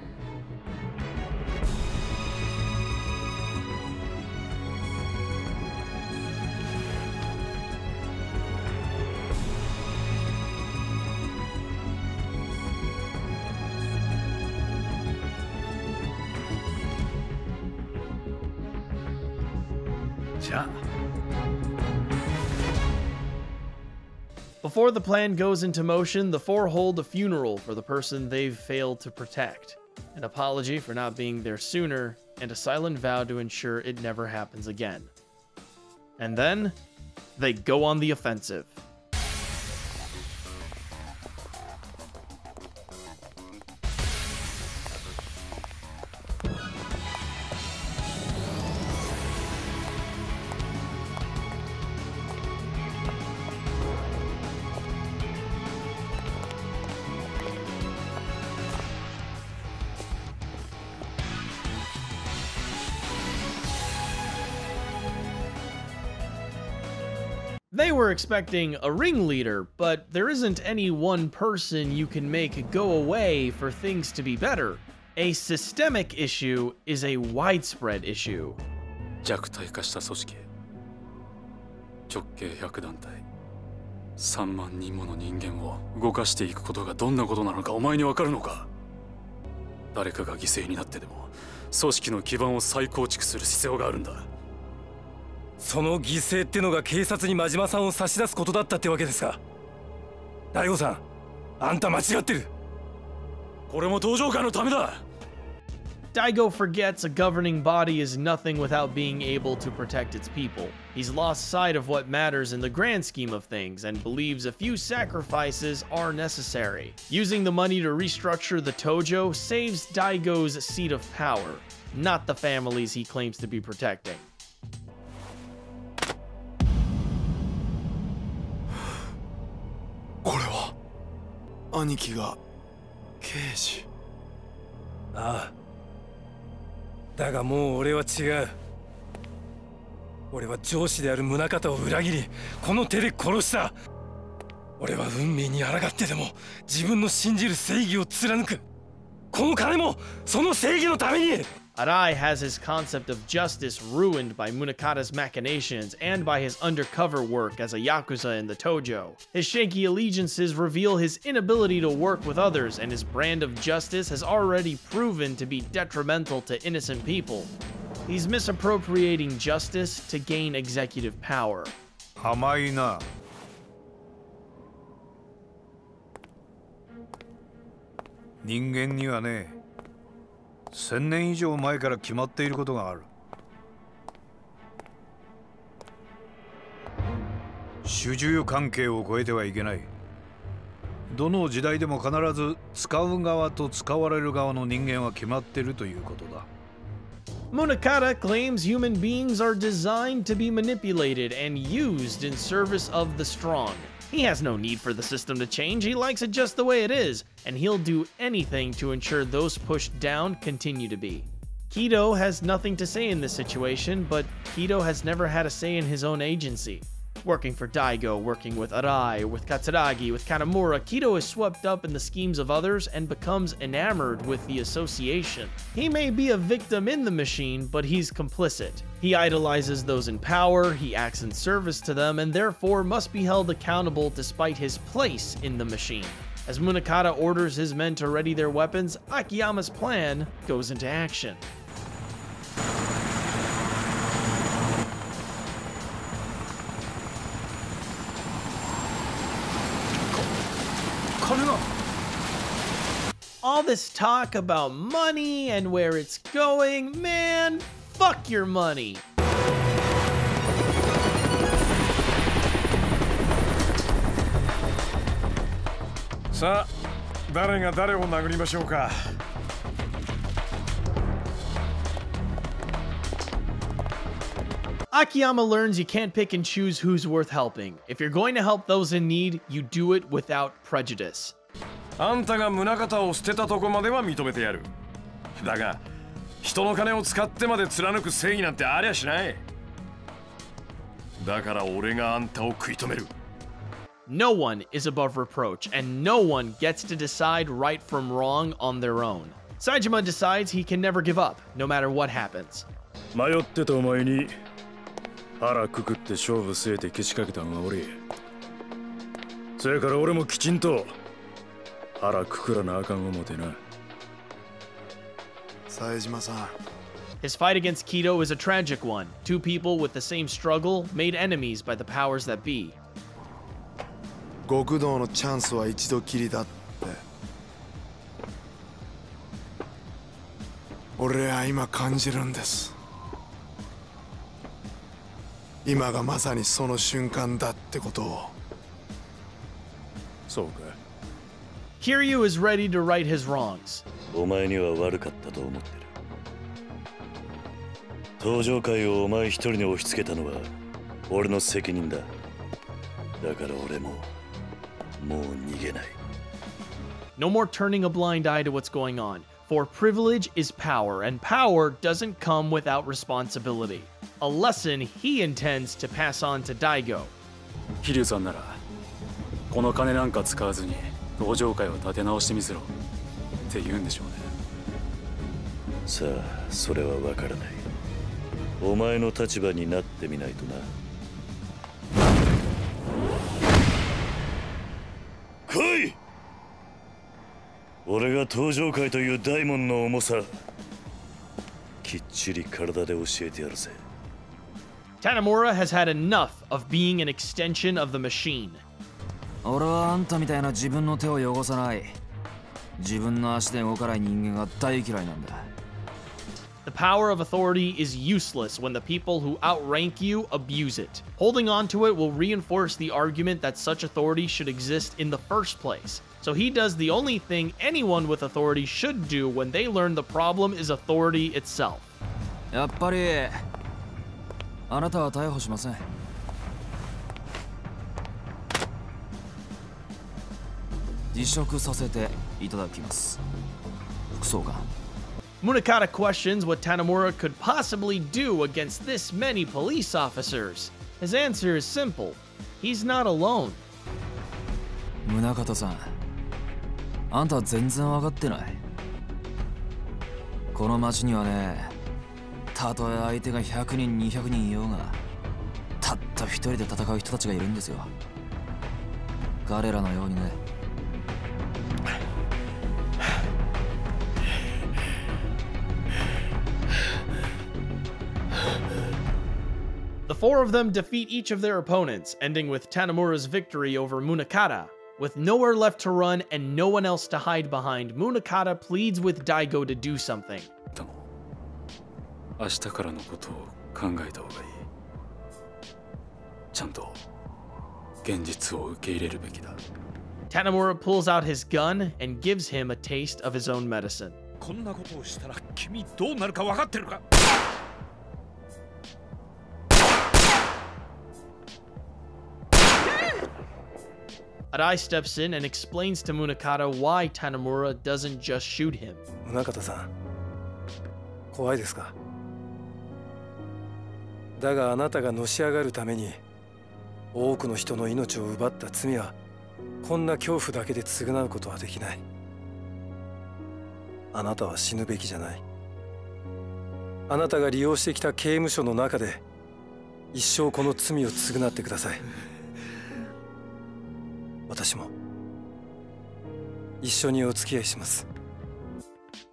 Before the plan goes into motion, the four hold a funeral for the person they've failed to protect, an apology for not being there sooner, and a silent vow to ensure it never happens again. And then, they go on the offensive. They were expecting a ringleader, but there isn't any one person you can make go away for things to be better. A systemic issue is a widespread issue. 弱体化した組織直径100団体3万人もの人間を動かしていくことがどんなことなのかお前にわかるのか誰かが犠牲になってでも組織の基盤を再構築する必要があるんだ その犠牲ってのが警察に真島さんを差し出すことだったってわけですか大悟さんあんた間違ってるこれも登場会のためだ Daigo forgets a governing body is nothing without being able to protect its people. He's lost sight of what matters in the grand scheme of things and believes a few sacrifices are necessary. Using the money to restructure the Tojo saves Daigo's seat of power, not the families he claims to be protecting. これは。兄貴が刑事。ああ。だがもう俺は違う。俺は上司である宗像を裏切りこの手で殺した。俺は運命に抗ってでも自分の信じる正義を貫く。この金もその正義のために。Arai has his concept of justice ruined by Munakata's machinations and by his undercover work as a Yakuza in the Tojo. His shaky allegiances reveal his inability to work with others, and his brand of justice has already proven to be detrimental to innocent people. He's misappropriating justice to gain executive power. Hamaina. Ningen ni 千年以上前から決まっていることがある主従関係を超えてはいけないどの時代でも必ず使う側と使われる側の人間は決まっているということだ Munakata claims human beings are designed to be manipulated and used in service of the strong. He has no need for the system to change, he likes it just the way it is, and he'll do anything to ensure those pushed down continue to be. Kido has nothing to say in this situation, but Kido has never had a say in his own agency. Working for Daigo, working with Arai, with Katsuragi, with Kanemura, Kido is swept up in the schemes of others and becomes enamored with the association. He may be a victim in the machine, but he's complicit. He idolizes those in power, he acts in service to them, and therefore must be held accountable despite his place in the machine. As Munakata orders his men to ready their weapons, Akiyama's plan goes into action. All this talk about money and where it's going, man, fuck your money. さあ誰が誰を殴りましょうか Akiyama learns you can't pick and choose who's worth helping. If you're going to help those in need, you do it without prejudice. あんたが宗方を捨てたとこまでは認めてやるだが人の金を使ってまで貫く正義なんてありゃしないだから俺があんたを食い止める No one is above reproach, and no one gets to decide right from wrong on their own. Saejima decides he can never give up, no matter what happens. 迷ってたお前に腹くくって勝負据えてけしかけたんは俺それから俺もきちんと腹くくらなあかん思てな冴島さん His fight against Kido is a tragic one. Two people with the same struggle made enemies by the powers that be. 極道のチャンスは一度きりだって俺は今感じるんです今がまさにその瞬間だってことをそうか Kiryu is ready to right his wrongs. お前には悪かったと思ってる。東城会をお前一人に押し付けたのは俺の責任だ。だから俺ももう逃げない。No more turning a blind eye to what's going on. For privilege is power, and power doesn't come without responsibility. A lesson he intends to pass on to Daigo. Kiryu-san 道場会を立て直してみせろ。って言うんでしょうね。さあそれは分からない。お前の立場になってみないとな。来い！俺が登場界という大門の重さきっちり体で教えてやるぜ。Tanamura has had enough of being an extension of the machine. 俺はあんたみたいな自分の手を汚さない自分の足で動かない人間が大嫌いなんだ The power of authority is useless when the people who outrank you abuse it. Holding on to it will reinforce the argument that such authority should exist in the first place. So he does the only thing anyone with authority should do when they learn the problem is authority itself. やっぱりあなたは逮捕しません辞職させていただきます副総監 Munakata questions what Tanamura could possibly do against this many police officers. His answer is simple he's not alone. 宗像さんあんた全然分かってないこの町にはねたとえ相手が100人200人いようがたった一人で戦う人たちがいるんですよ彼らのようにね four of them defeat each of their opponents, ending with Tanimura's victory over Munakata. With nowhere left to run and no one else to hide behind, Munakata pleads with Daigo to do something. Tanimura pulls out his gun and gives him a taste of his own medicine. Arai steps in and explains to Munakata why Tanamura doesn't just shoot him. 宗像さん怖いですか?だがあなたがのし上がるために多くの人の命を奪った罪はこんな恐怖だけで償うことはできない。あなたは死ぬべきじゃない。あなたが利用してきた刑務所の中で一生この罪を償ってください。私も一緒にお付き合いします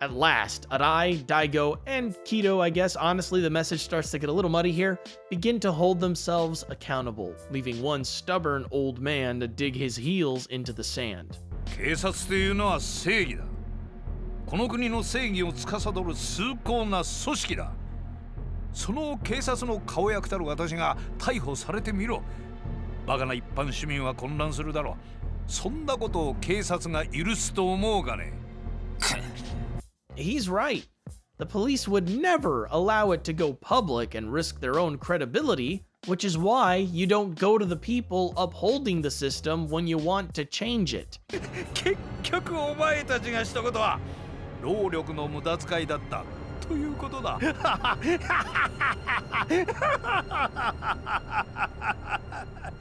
At last, Arai, Daigo, and Kido, I guess, honestly, the message starts to get a little muddy here, begin to hold themselves accountable, leaving one stubborn old man to dig his heels into the sand. 警察というのは正義だこの国の正義を司る崇高な組織だその警察の顔役たる私が逮捕されてみろバカな一般市民は混乱するだろうそんなことを警察が許すと思うかね He's right. The police would never allow it to go public and risk their own credibility, which is why you don't go to the people upholding the system when you want to change it. 結局お前たちがしたことは労力の無駄遣いだったということだ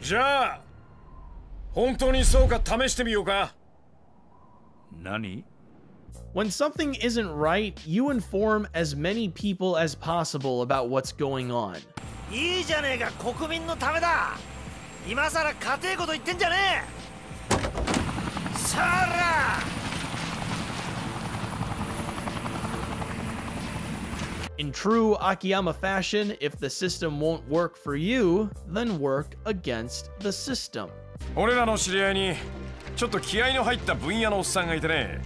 じゃあ本当にそうか試してみようか何 When something isn't right, you inform as many people as possible about what's going on. いいじゃねえか国民のためだ今さら家庭こと言ってんじゃねえさら In true Akiyama fashion, if the system won't work for you, then work against the system. 俺らの知り合いにちょっと気合の入った分野のおっさんがいてね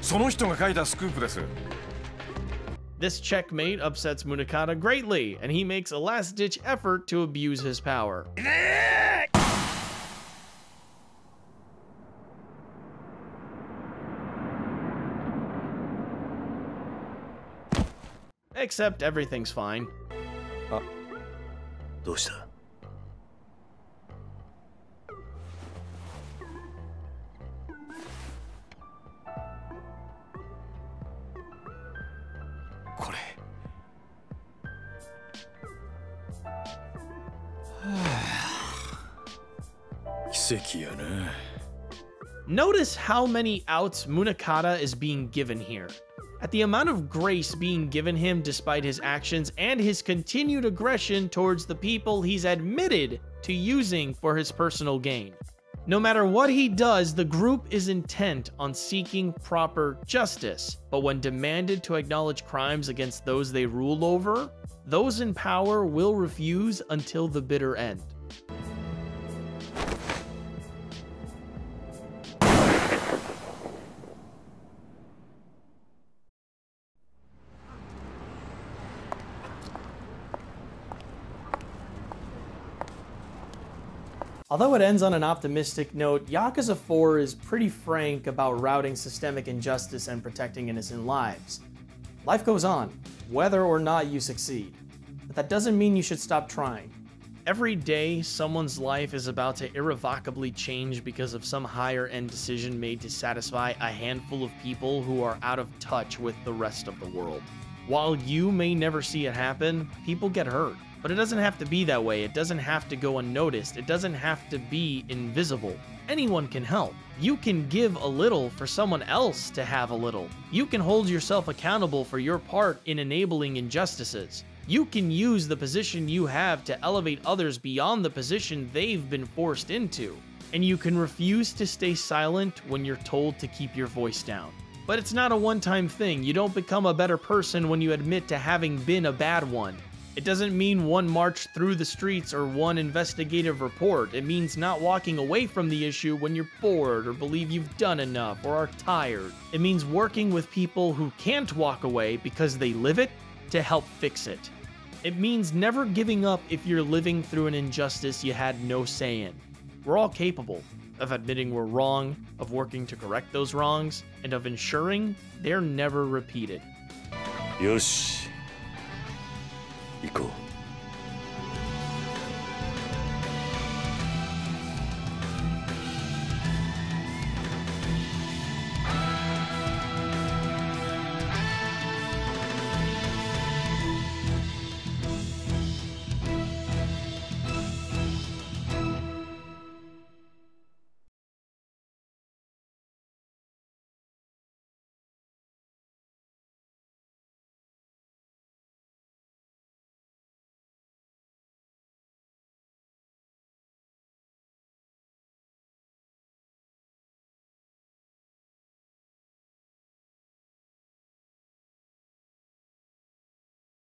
その人が書いたスクープです This checkmate upsets Munakata greatly, and he makes a last ditch effort to abuse his power. Except everything's fine. どうしたこれ奇跡やな Notice how many outs Munakata is being given here. At the amount of grace being given him despite his actions and his continued aggression towards the people he's admitted to using for his personal gain. No matter what he does, the group is intent on seeking proper justice, but when demanded to acknowledge crimes against those they rule over, those in power will refuse until the bitter end. Although it ends on an optimistic note, Yakuza 4 is pretty frank about routing systemic injustice and protecting innocent lives. Life goes on, whether or not you succeed. But that doesn't mean you should stop trying. Every day, someone's life is about to irrevocably change because of some higher end decision made to satisfy a handful of people who are out of touch with the rest of the world. While you may never see it happen, people get hurt. But it doesn't have to be that way. It doesn't have to go unnoticed. It doesn't have to be invisible. Anyone can help. You can give a little for someone else to have a little. You can hold yourself accountable for your part in enabling injustices. You can use the position you have to elevate others beyond the position they've been forced into. And you can refuse to stay silent when you're told to keep your voice down. But it's not a one time thing. You don't become a better person when you admit to having been a bad one. It doesn't mean one march through the streets or one investigative report. It means not walking away from the issue when you're bored or believe you've done enough or are tired. It means working with people who can't walk away because they live it to help fix it. It means never giving up if you're living through an injustice you had no say in. We're all capable of admitting we're wrong, of working to correct those wrongs, and of ensuring they're never repeated. よし行こう